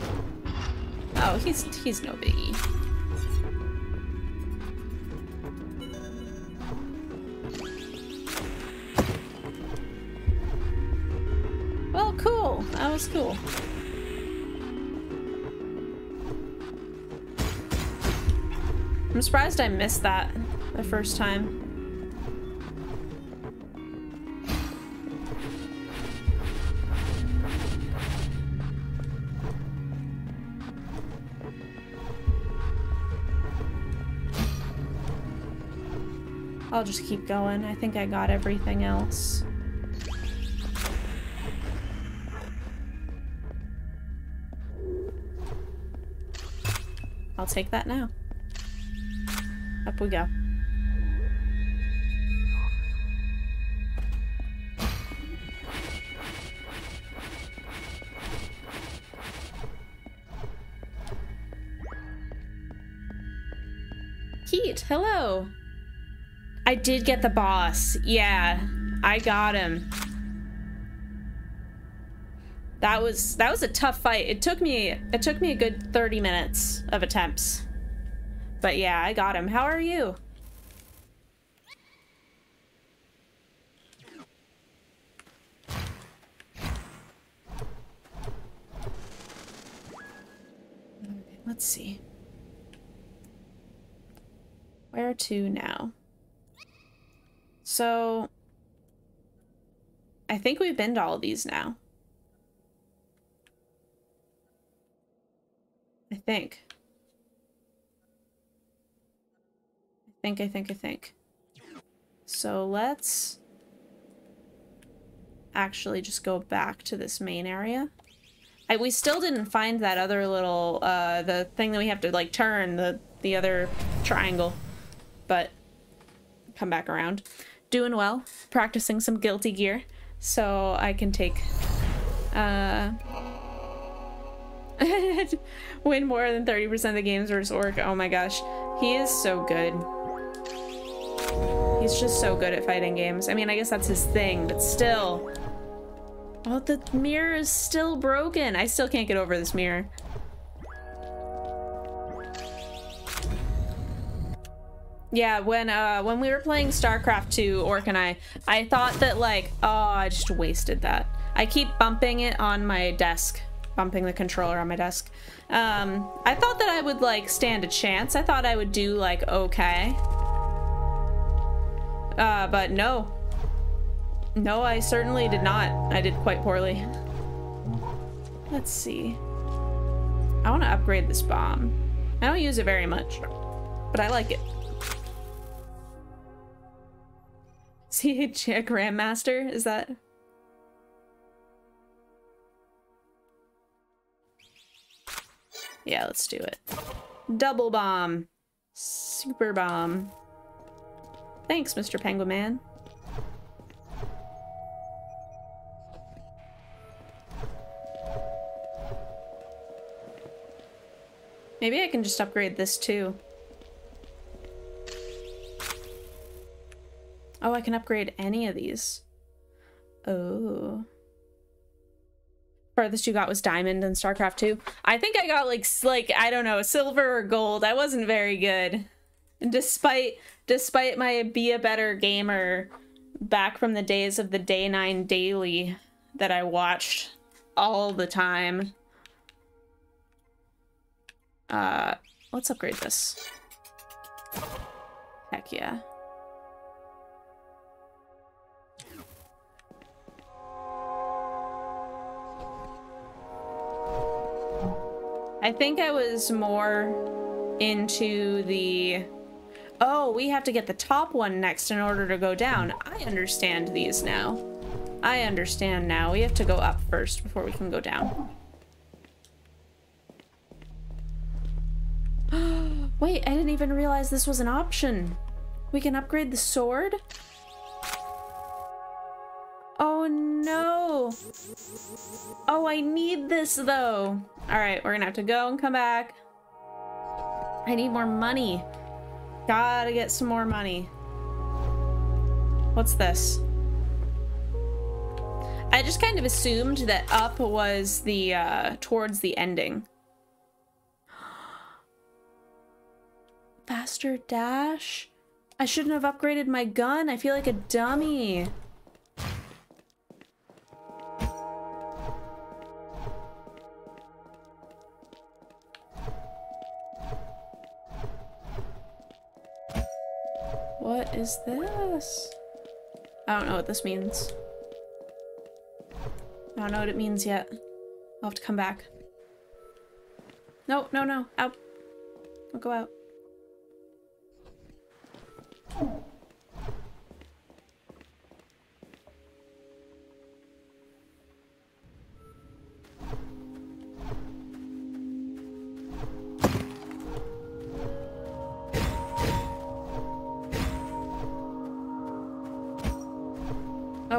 Oh, he's he's no biggie. Well, cool. That was cool. I'm surprised I missed that the first time. I'll just keep going. I think I got everything else. I'll take that now. Up we go. Keat, hello. I did get the boss. Yeah, I got him. That was that was a tough fight. It took me it took me a good 30 minutes of attempts. But yeah, I got him. How are you? Let's see. Where to now? So, I think we've been to all these now. I think. I think, I think, I think. So let's actually just go back to this main area. I, we still didn't find that other little, uh, the thing that we have to, like, turn, the, the other triangle. But, come back around doing well, practicing some Guilty Gear, so I can take, uh, win more than 30% of the games versus Orc. Oh my gosh, he is so good. He's just so good at fighting games. I mean, I guess that's his thing, but still. Oh, the mirror is still broken. I still can't get over this mirror. Yeah, when uh when we were playing StarCraft 2, Orc and I, I thought that like, oh, I just wasted that. I keep bumping it on my desk, bumping the controller on my desk. Um, I thought that I would like stand a chance. I thought I would do like okay. Uh, but no. No, I certainly did not. I did quite poorly. Let's see. I want to upgrade this bomb. I don't use it very much, but I like it. See a Grandmaster? Is that... Yeah, let's do it. Double bomb. Super bomb. Thanks, Mr. Penguin Man. Maybe I can just upgrade this too. Oh, I can upgrade any of these. Oh. Farthest you got was diamond in StarCraft 2. I think I got like like I don't know, silver or gold. I wasn't very good. Despite despite my be a better gamer back from the days of the day 9 daily that I watched all the time. Uh let's upgrade this. Heck yeah. I think I was more into the... Oh, we have to get the top one next in order to go down. I understand these now. I understand now. We have to go up first before we can go down. Wait, I didn't even realize this was an option. We can upgrade the sword? Oh no! Oh, I need this though. All right, we're gonna have to go and come back. I need more money. Gotta get some more money. What's this? I just kind of assumed that up was the, uh, towards the ending. Faster dash? I shouldn't have upgraded my gun. I feel like a dummy. Is this? I don't know what this means. I don't know what it means yet. I'll have to come back. No, no, no. Out. Don't go out.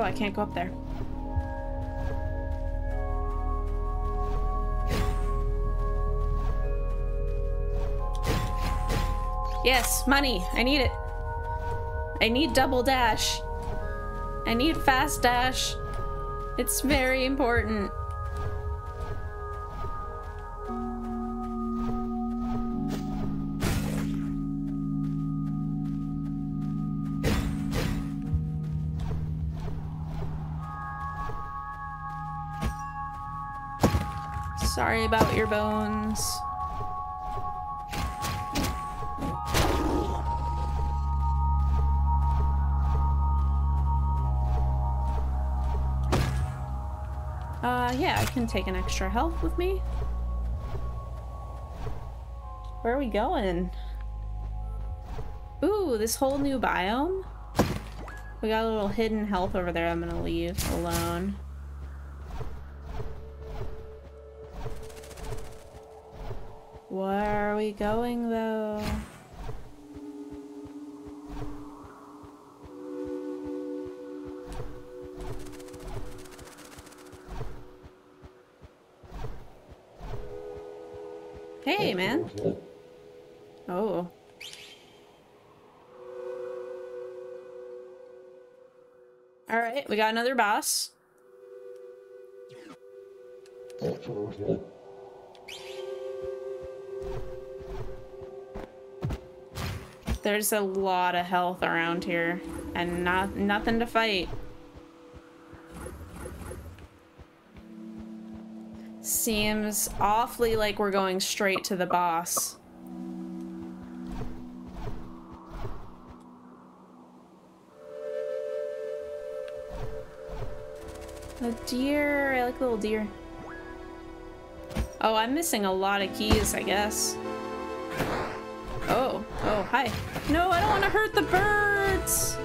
I can't go up there. Yes, money. I need it. I need double dash. I need fast dash. It's very important. Sorry about your bones. Uh, yeah, I can take an extra health with me. Where are we going? Ooh, this whole new biome? We got a little hidden health over there I'm gonna leave alone. We going, though? Hey, man. Oh. Alright, we got another boss. There's a lot of health around here and not nothing to fight. Seems awfully like we're going straight to the boss. A deer. I like little deer. Oh, I'm missing a lot of keys, I guess. Oh, hi. No, I don't want to hurt the birds!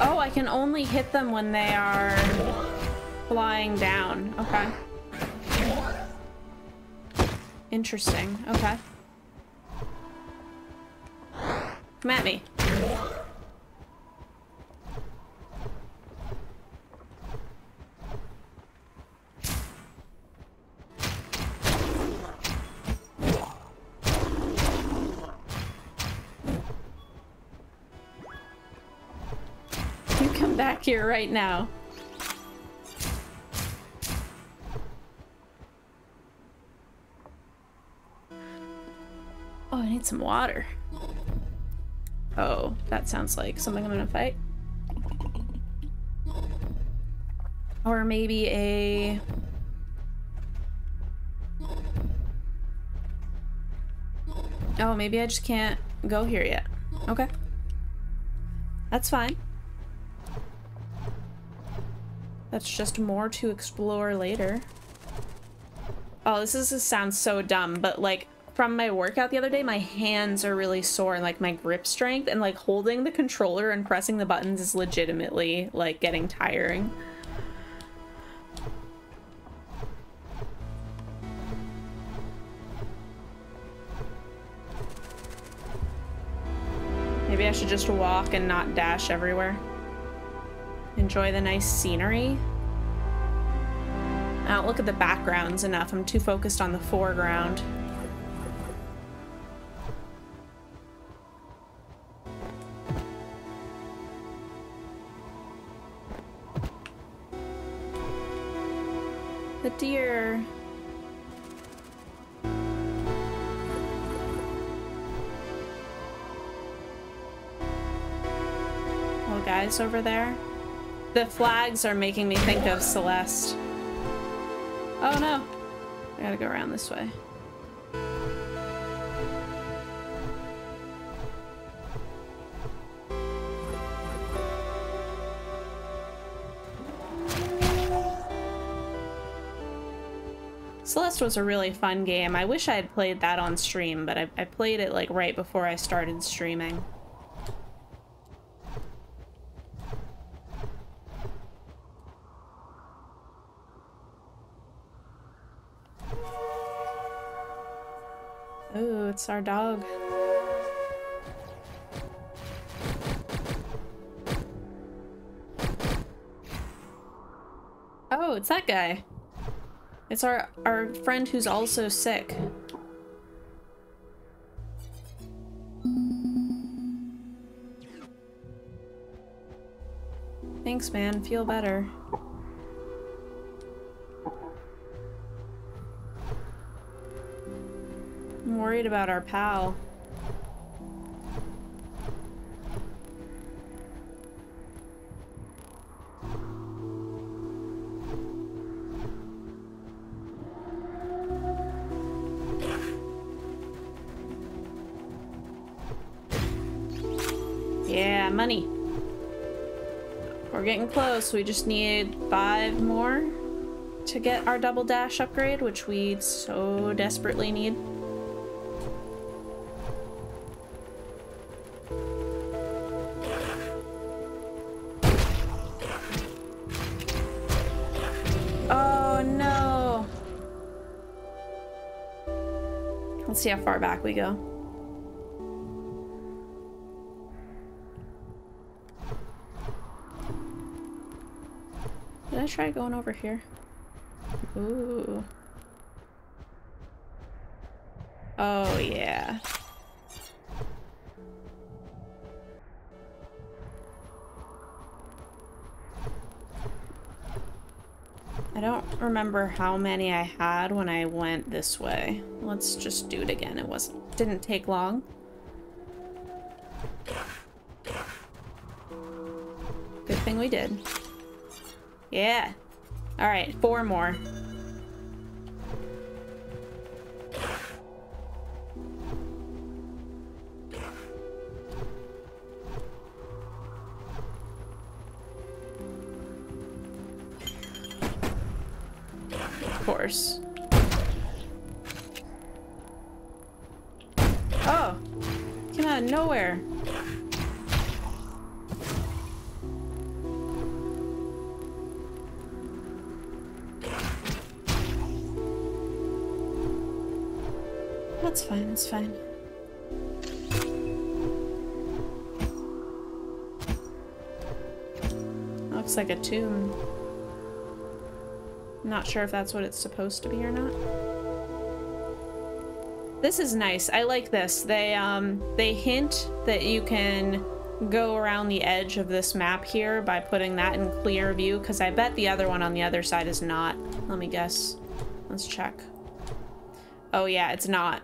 Oh, I can only hit them when they are flying down. Okay. Interesting. Okay. Come at me. Here right now. Oh, I need some water. Oh, that sounds like something I'm gonna fight. Or maybe a... Oh, maybe I just can't go here yet. Okay. That's fine. That's just more to explore later. Oh, this is this sounds so dumb, but like from my workout the other day, my hands are really sore and like my grip strength and like holding the controller and pressing the buttons is legitimately like getting tiring. Maybe I should just walk and not dash everywhere. Enjoy the nice scenery. I don't look at the backgrounds enough. I'm too focused on the foreground. The deer. Little guys over there. The flags are making me think of Celeste. Oh no. I gotta go around this way. Celeste was a really fun game. I wish I had played that on stream, but I, I played it like right before I started streaming. Our dog. Oh, it's that guy. It's our, our friend who's also sick. Thanks, man. Feel better. Worried about our pal. Yeah, money. We're getting close. We just need five more to get our double dash upgrade, which we so desperately need. See how far back we go. Did I try going over here? Ooh. Oh, yeah. Remember how many I had when I went this way. Let's just do it again. It wasn't didn't take long. Good thing we did. Yeah. Alright, four more. Course. Oh! Came out of nowhere. That's fine, that's fine. Looks like a tomb. Not sure if that's what it's supposed to be or not. This is nice. I like this. They um they hint that you can go around the edge of this map here by putting that in clear view because I bet the other one on the other side is not. Let me guess. Let's check. Oh yeah, it's not.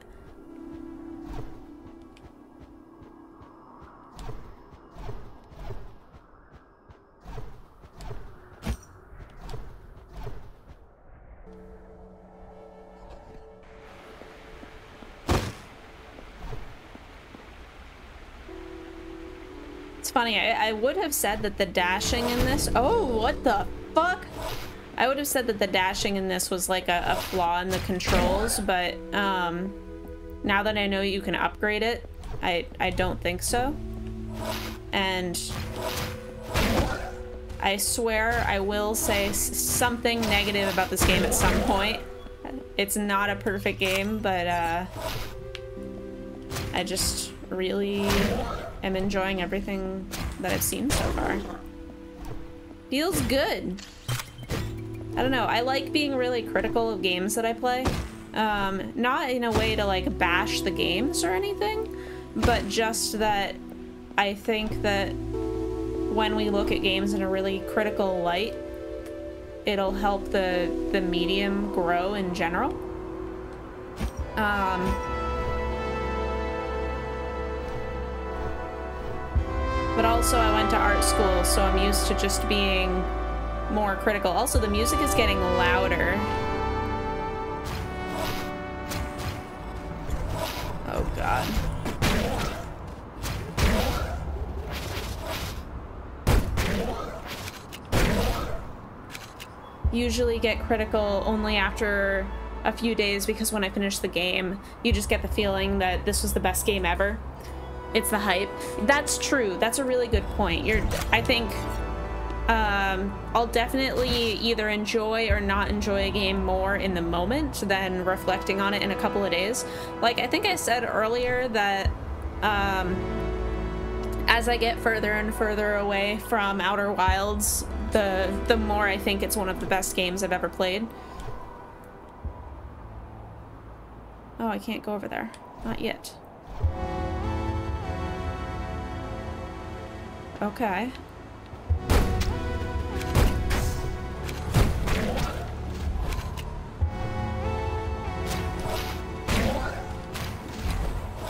I, would have said that the dashing in this... Oh, what the fuck? I would have said that the dashing in this was like a, a flaw in the controls, but um, now that I know you can upgrade it, I, I don't think so. And I swear I will say something negative about this game at some point. It's not a perfect game, but uh, I just really am enjoying everything that I've seen so far. Feels good. I don't know, I like being really critical of games that I play. Um, not in a way to like bash the games or anything, but just that I think that when we look at games in a really critical light, it'll help the, the medium grow in general. Um, But also I went to art school, so I'm used to just being more critical. Also, the music is getting louder. Oh, God. Usually get critical only after a few days because when I finish the game, you just get the feeling that this was the best game ever. It's the hype. That's true. That's a really good point. You're I think um, I'll definitely either enjoy or not enjoy a game more in the moment than reflecting on it in a couple of days. Like I think I said earlier that um, as I get further and further away from Outer Wilds, the the more I think it's one of the best games I've ever played. Oh, I can't go over there. Not yet. Okay.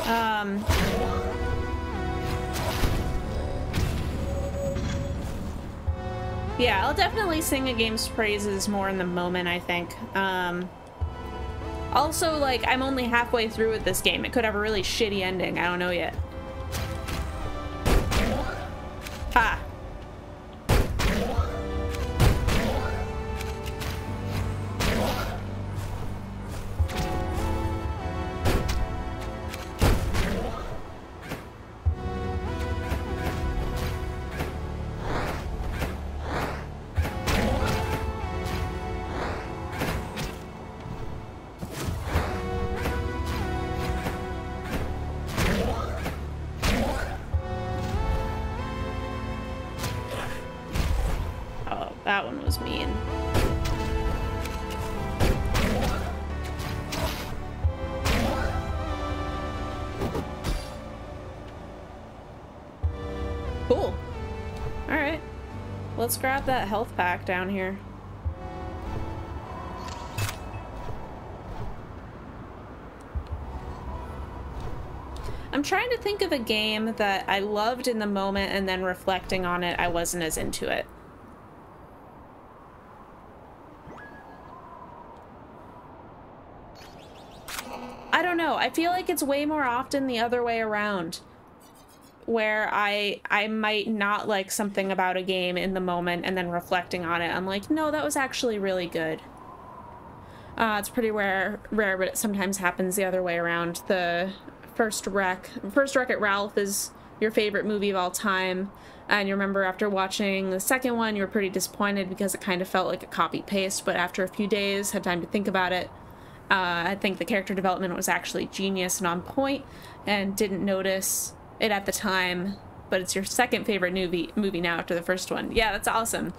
Um... Yeah, I'll definitely sing a game's praises more in the moment, I think. Um, also, like, I'm only halfway through with this game. It could have a really shitty ending. I don't know yet. Let's grab that health pack down here. I'm trying to think of a game that I loved in the moment and then reflecting on it, I wasn't as into it. I don't know. I feel like it's way more often the other way around where I I might not like something about a game in the moment and then reflecting on it, I'm like, no, that was actually really good. Uh, it's pretty rare, rare, but it sometimes happens the other way around. The first wreck, first Wreck-It Ralph is your favorite movie of all time, and you remember after watching the second one, you were pretty disappointed because it kind of felt like a copy paste. But after a few days, had time to think about it. Uh, I think the character development was actually genius and on point, and didn't notice it at the time, but it's your second favorite movie movie now after the first one. Yeah, that's awesome.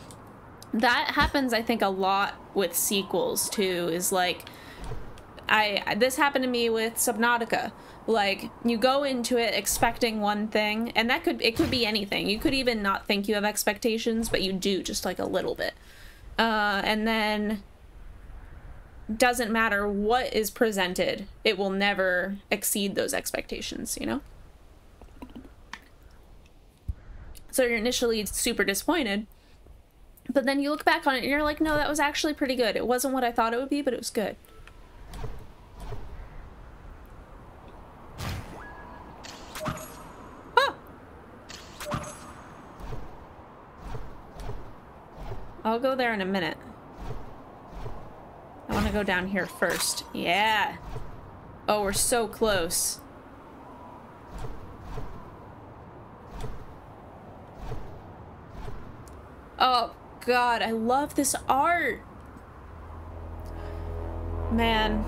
That happens, I think, a lot with sequels too. Is like, I this happened to me with Subnautica. Like, you go into it expecting one thing, and that could it could be anything. You could even not think you have expectations, but you do just like a little bit. Uh, and then doesn't matter what is presented, it will never exceed those expectations, you know? So you're initially super disappointed, but then you look back on it and you're like, no, that was actually pretty good. It wasn't what I thought it would be, but it was good. Oh! I'll go there in a minute. I want to go down here first. Yeah. Oh, we're so close. Oh, God, I love this art. Man.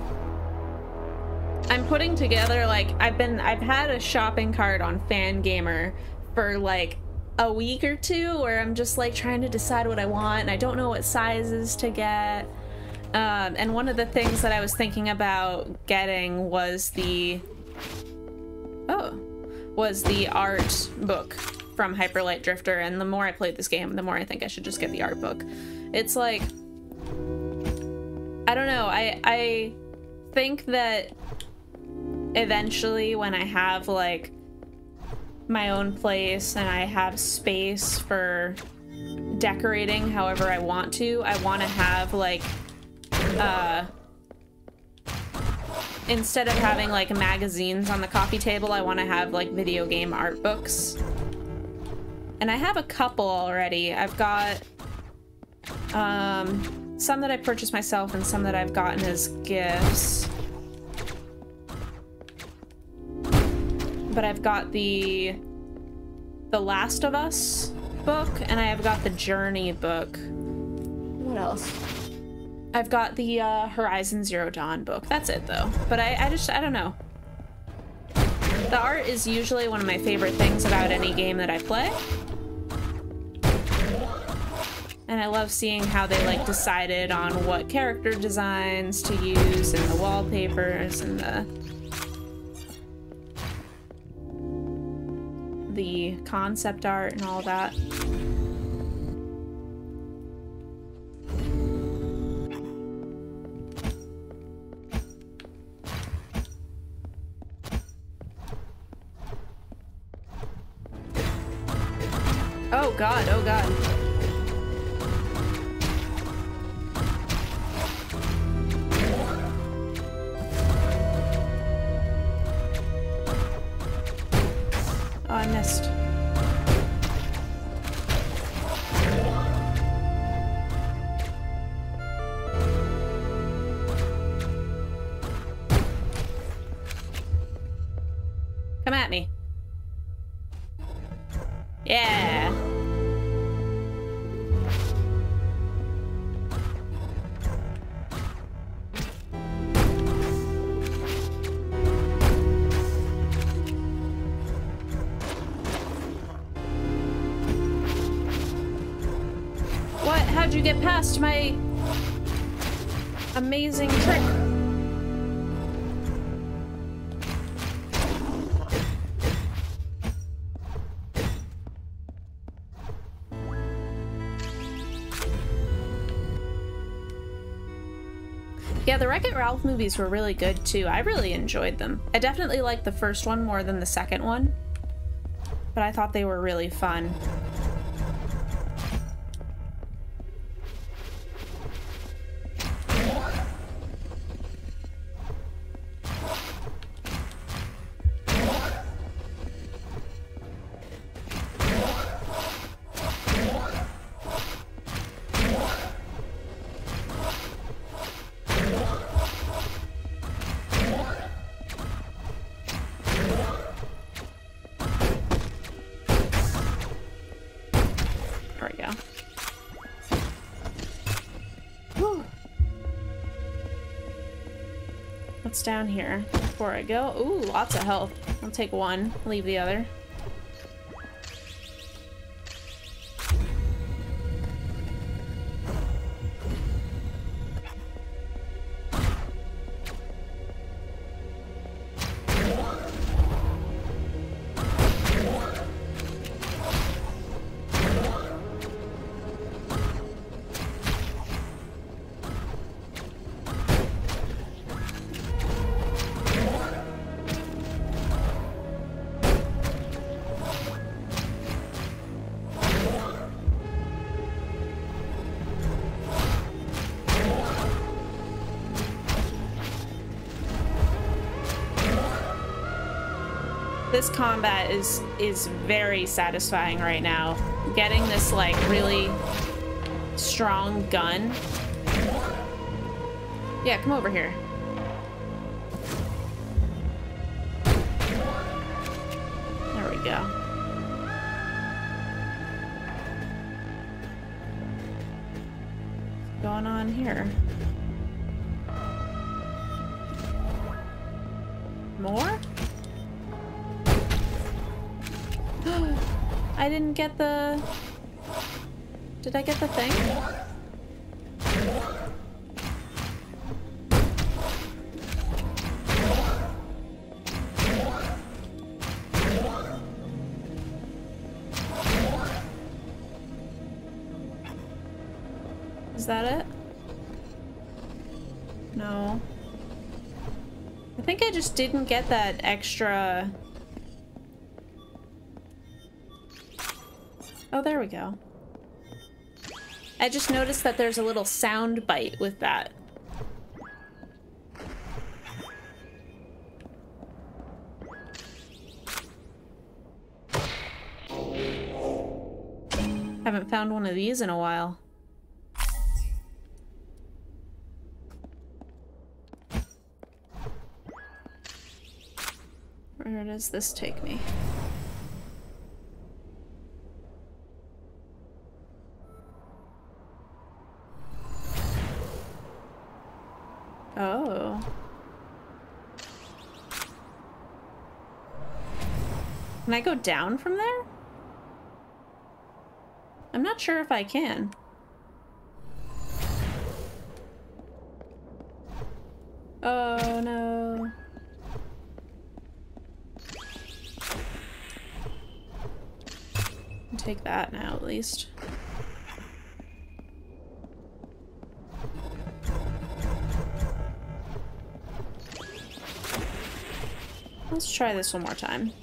I'm putting together, like, I've been, I've had a shopping cart on Fangamer for, like, a week or two where I'm just, like, trying to decide what I want, and I don't know what sizes to get. Um, and one of the things that I was thinking about getting was the... Oh. Was the art book from Hyper Light Drifter, and the more I played this game, the more I think I should just get the art book. It's like... I don't know, I, I think that eventually when I have, like, my own place and I have space for decorating however I want to, I want to have, like, uh, instead of having like magazines on the coffee table, I want to have like video game art books. And I have a couple already. I've got um, some that I purchased myself and some that I've gotten as gifts. But I've got the The Last of Us book and I have got the Journey book. What else? I've got the uh, Horizon Zero Dawn book. That's it though. But I, I just, I don't know. The art is usually one of my favorite things about any game that I play. And I love seeing how they like decided on what character designs to use and the wallpapers and the the concept art and all that. God, oh god. Movies were really good too. I really enjoyed them. I definitely liked the first one more than the second one, but I thought they were really fun. There we go. What's down here before I go? Ooh, lots of health. I'll take one, leave the other. This combat is is very satisfying right now. Getting this like really strong gun. Yeah, come over here. Get the... Did I get the thing? Is that it? No. I think I just didn't get that extra... There we go. I just noticed that there's a little sound bite with that. Haven't found one of these in a while. Where does this take me? I go down from there? I'm not sure if I can. Oh no. Take that now at least. Let's try this one more time.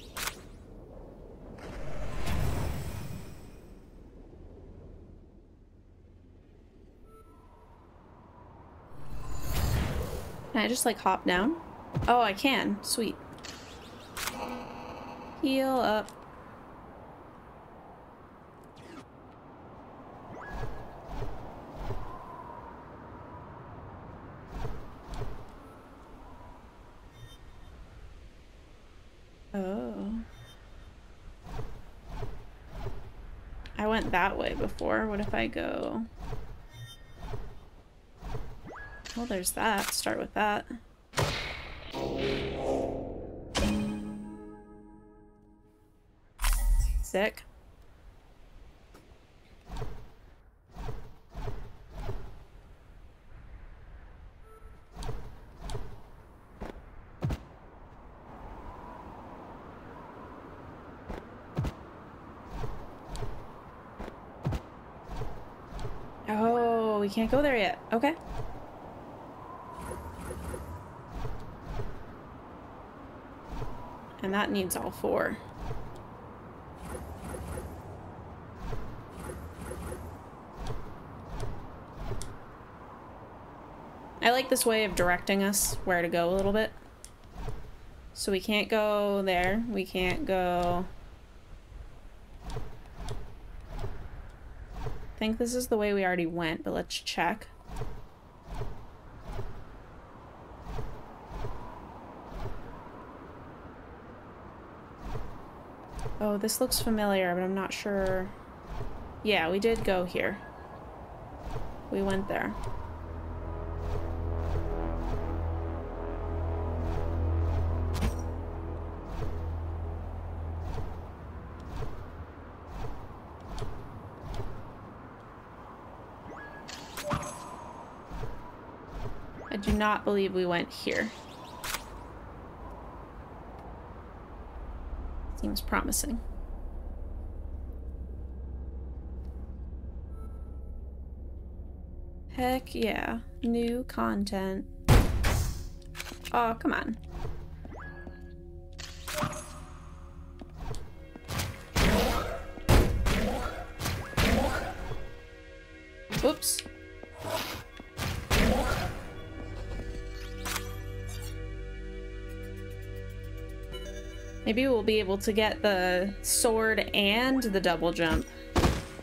Can I just like hop down? Oh, I can. Sweet. Heal up. Oh. I went that way before. What if I go... Well, there's that. Start with that. Sick. Oh, we can't go there yet. Okay. And that needs all four. I like this way of directing us where to go a little bit. So we can't go there. We can't go... I think this is the way we already went, but let's check. This looks familiar, but I'm not sure. Yeah, we did go here. We went there. I do not believe we went here. Seems promising. Heck yeah. New content. Oh, come on. Maybe we'll be able to get the sword and the double jump.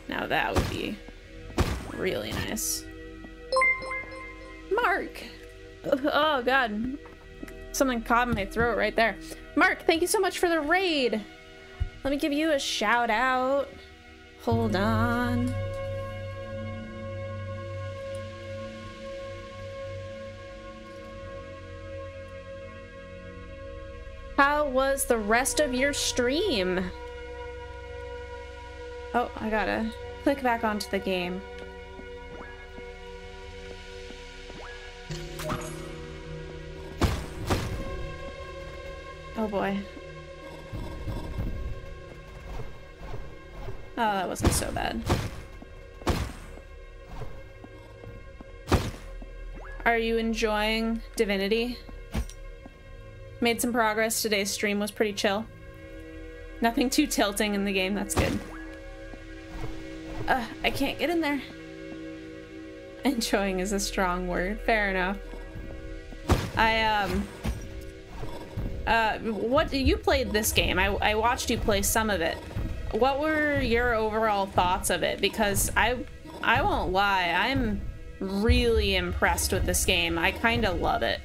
Now that would be really nice. Mark! Oh, oh god. Something caught in my throat right there. Mark, thank you so much for the raid! Let me give you a shout out. Hold on. Was the rest of your stream? Oh, I gotta click back onto the game. Oh boy. Oh, that wasn't so bad. Are you enjoying Divinity? Made some progress. Today's stream was pretty chill. Nothing too tilting in the game. That's good. I can't get in there. Enjoying is a strong word. Fair enough. I, um... Uh, what- you played this game. I, I watched you play some of it. what were your overall thoughts of it? Because I, I won't lie, I'm really impressed with this game. I kind of love it.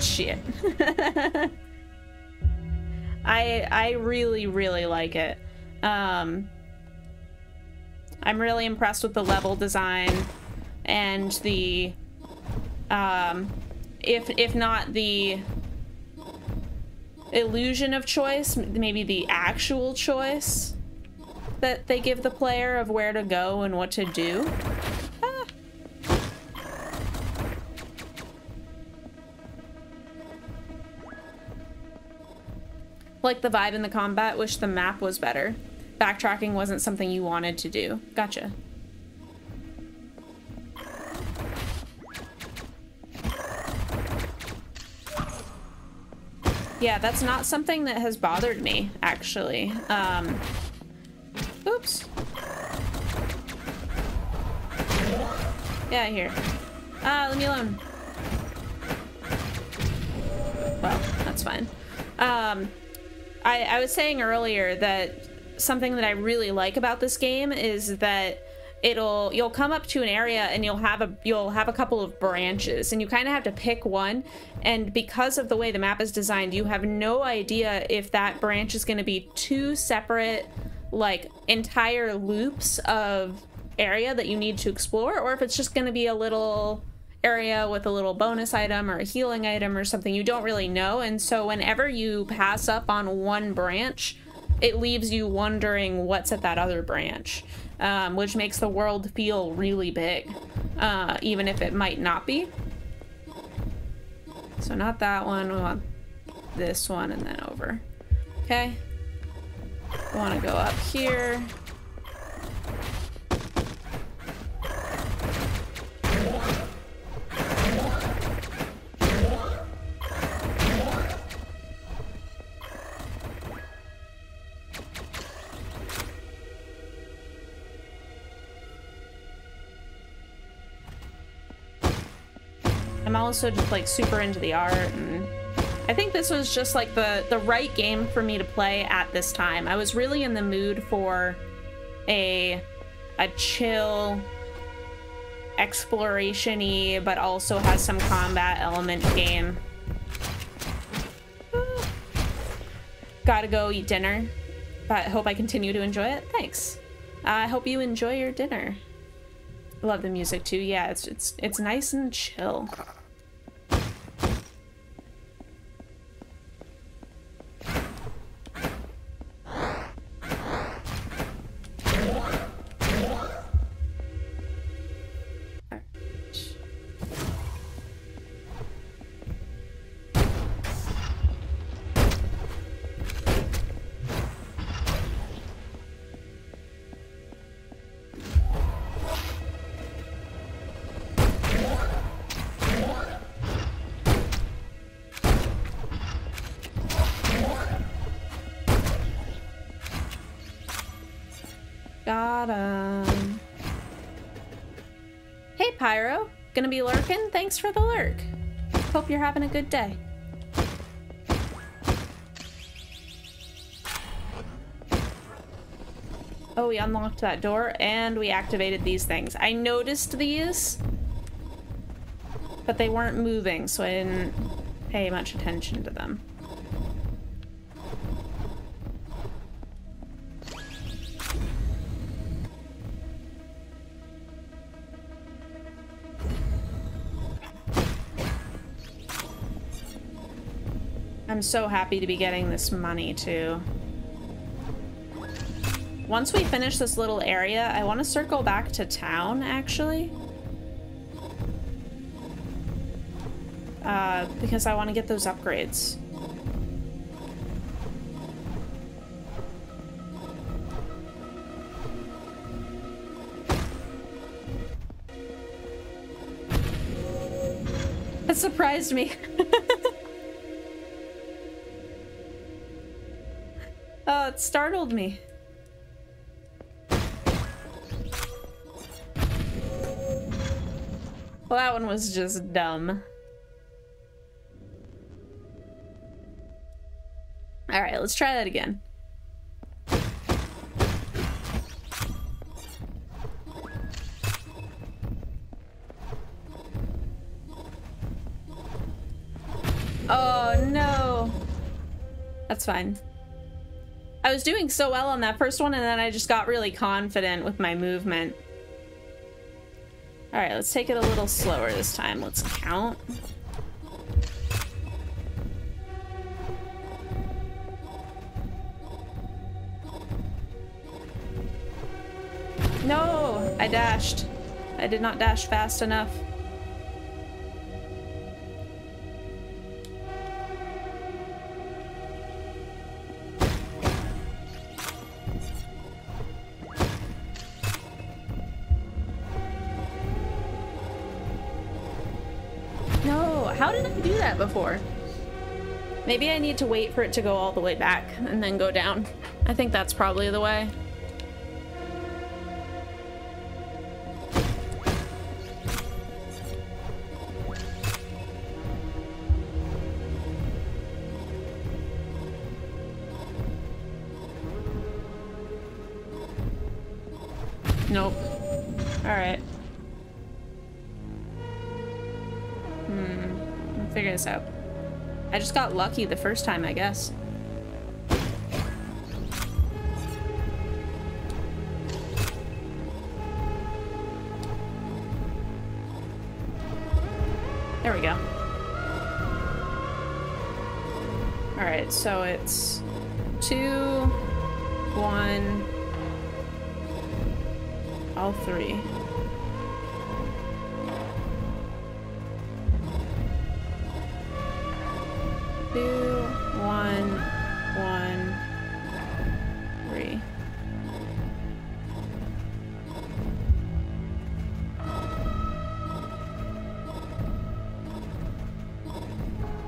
Shit. I I really really like it. Um, I'm really impressed with the level design and the um, if if not the illusion of choice, maybe the actual choice that they give the player of where to go and what to do. Like the vibe in the combat, wish the map was better. Backtracking wasn't something you wanted to do. Gotcha. Yeah, that's not something that has bothered me, actually. Um, oops. Yeah, here. Ah, leave me alone. Well, that's fine. Um, I, I was saying earlier that something that I really like about this game is that it'll you'll come up to an area and you'll have a you'll have a couple of branches and you kind of have to pick one. And because of the way the map is designed you have no idea if that branch is going to be two separate like entire loops of area that you need to explore or if it's just going to be a little area with a little bonus item or a healing item or something you don't really know and so whenever you pass up on one branch it leaves you wondering what's at that other branch um, which makes the world feel really big, uh, even if it might not be. So not that one, we want this one and then over. Okay. Want to go up here. Also just like super into the art and I think this was just like the the right game for me to play at this time. I was really in the mood for a a chill exploration-y but also has some combat element game. Gotta go eat dinner, but hope I continue to enjoy it. Thanks. I uh, hope you enjoy your dinner. Love the music too. Yeah, it's it's it's nice and chill. Gonna be lurking? Thanks for the lurk. Hope you're having a good day. Oh, we unlocked that door and we activated these things. I noticed these, but they weren't moving, so I didn't pay much attention to them. I'm so happy to be getting this money too. Once we finish this little area, I want to circle back to town actually. Uh, because I want to get those upgrades. That surprised me. Startled me. Well, that one was just dumb. All right, let's try that again. Oh no. That's fine. I was doing so well on that first one and then I just got really confident with my movement. Alright, let's take it a little slower this time. Let's count. No! I dashed. I did not dash fast enough. Before? Maybe I need to wait for it to go all the way back and then go down. I think that's probably the way. Nope. Alright. Figure this out. I just got lucky the first time, I guess. There we go. Alright, so it's two, one, all three. Two, one, one, three.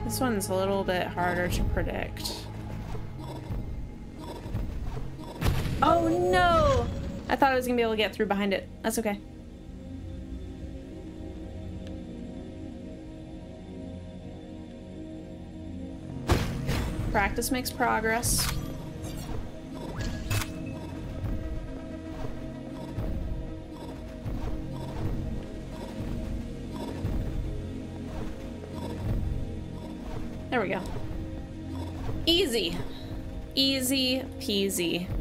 This one's a little bit harder to predict. Oh no! I thought I was gonna be able to get through behind it. That's okay. Practice makes progress. There we go. Easy. Easy peasy.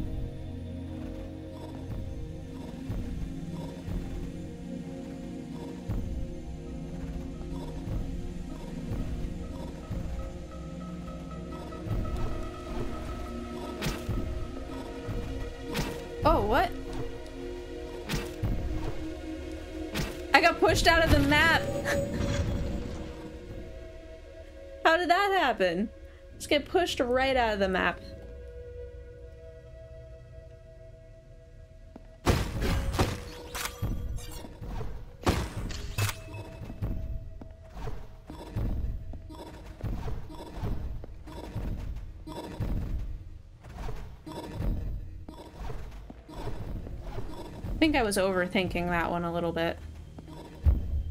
Happen? Just get pushed right out of the map. I think I was overthinking that one a little bit.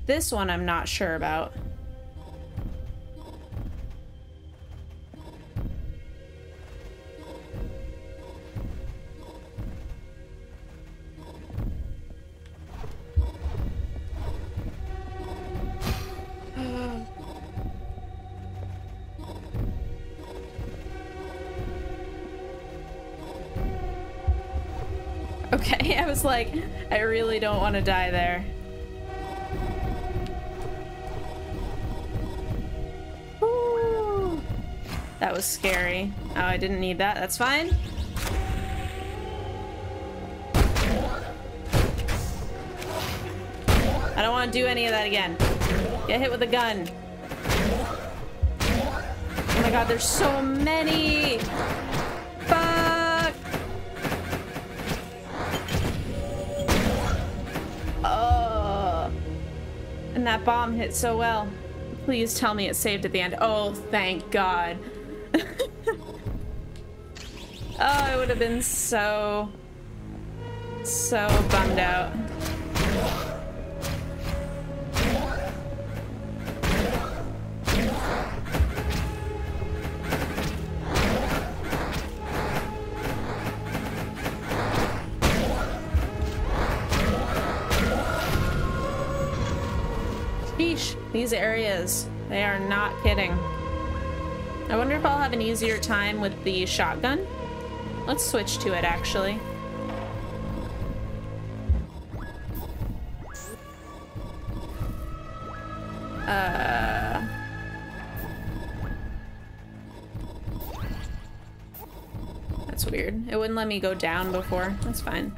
This one I'm not sure about. Was like, I really don't want to die there. That was scary. Oh, I didn't need that. That's fine. I don't want to do any of that again. Get hit with a gun. Oh my god, there's so many! And that bomb hit so well. Please tell me it saved at the end. Oh, thank God. oh, I would have been so, so bummed out. Are not kidding. I wonder if I'll have an easier time with the shotgun. Let's switch to it, actually. Uh... That's weird. It wouldn't let me go down before. That's fine.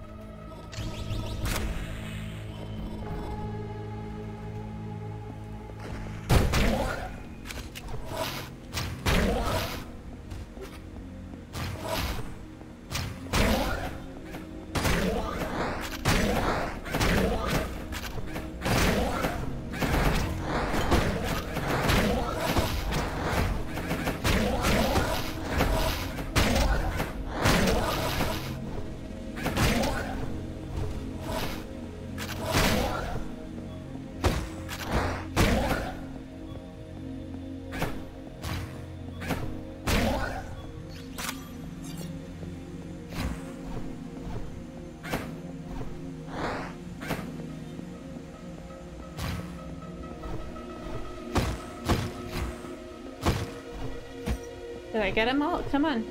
Get them all? Come on.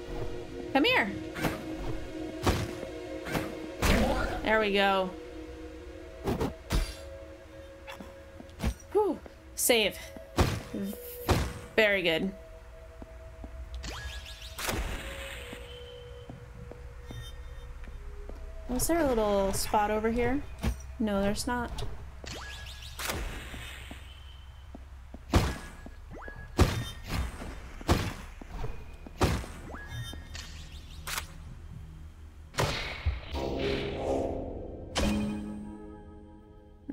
Come here. There we go. Whew. Save. Very good. Was there a little spot over here? No, there's not.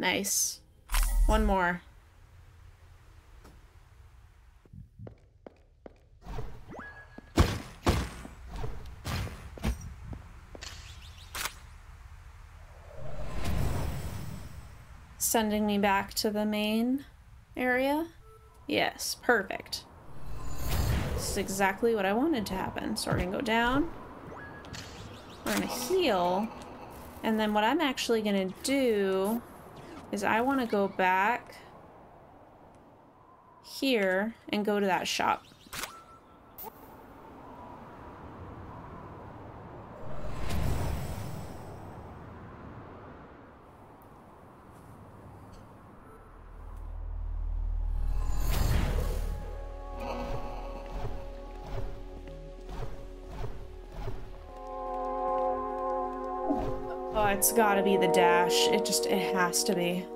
Nice. One more. Sending me back to the main area? Yes, perfect. This is exactly what I wanted to happen. So we're gonna go down. We're gonna heal. And then what I'm actually gonna do is I want to go back here and go to that shop. Oh, it's gotta be the dash. It just, it has to be.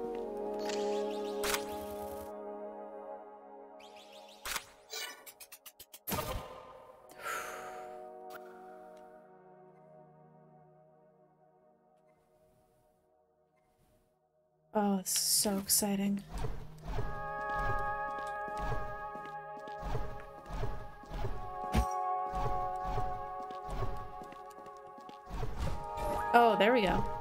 Oh, it's so exciting. We go.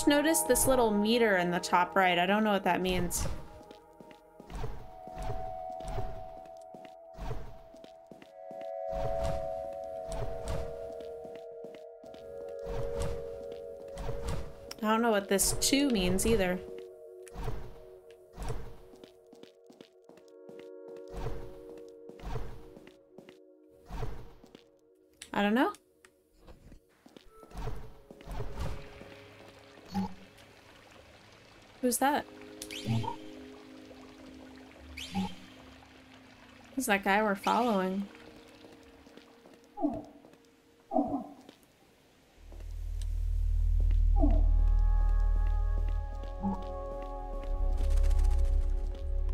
Just noticed this little meter in the top right. I don't know what that means. I don't know what this 2 means either. I don't know. Who's that? Who's that guy we're following?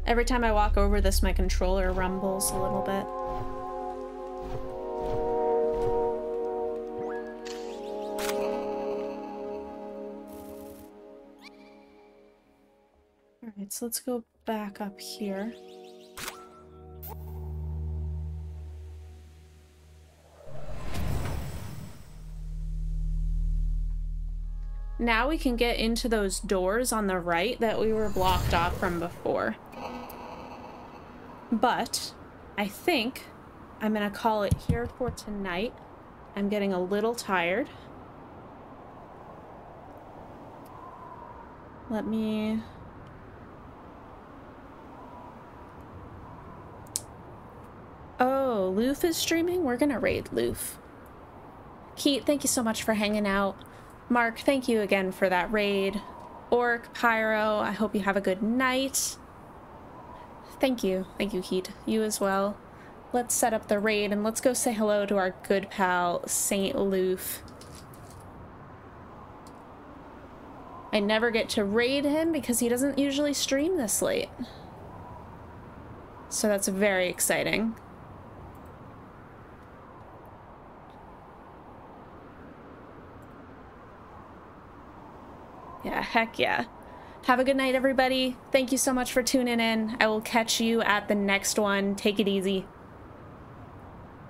Every time I walk over this, my controller rumbles a little bit. So let's go back up here. Now we can get into those doors on the right that we were blocked off from before. But I think I'm going to call it here for tonight. I'm getting a little tired. Let me Loof is streaming? We're gonna raid Loof. Keat, thank you so much for hanging out. Mark, thank you again for that raid. Orc, Pyro, I hope you have a good night. Thank you. Thank you, Keat. You as well. Let's set up the raid and let's go say hello to our good pal, St. Loof. I never get to raid him because he doesn't usually stream this late. So that's very exciting. Heck yeah. Have a good night, everybody. Thank you so much for tuning in. I will catch you at the next one. Take it easy.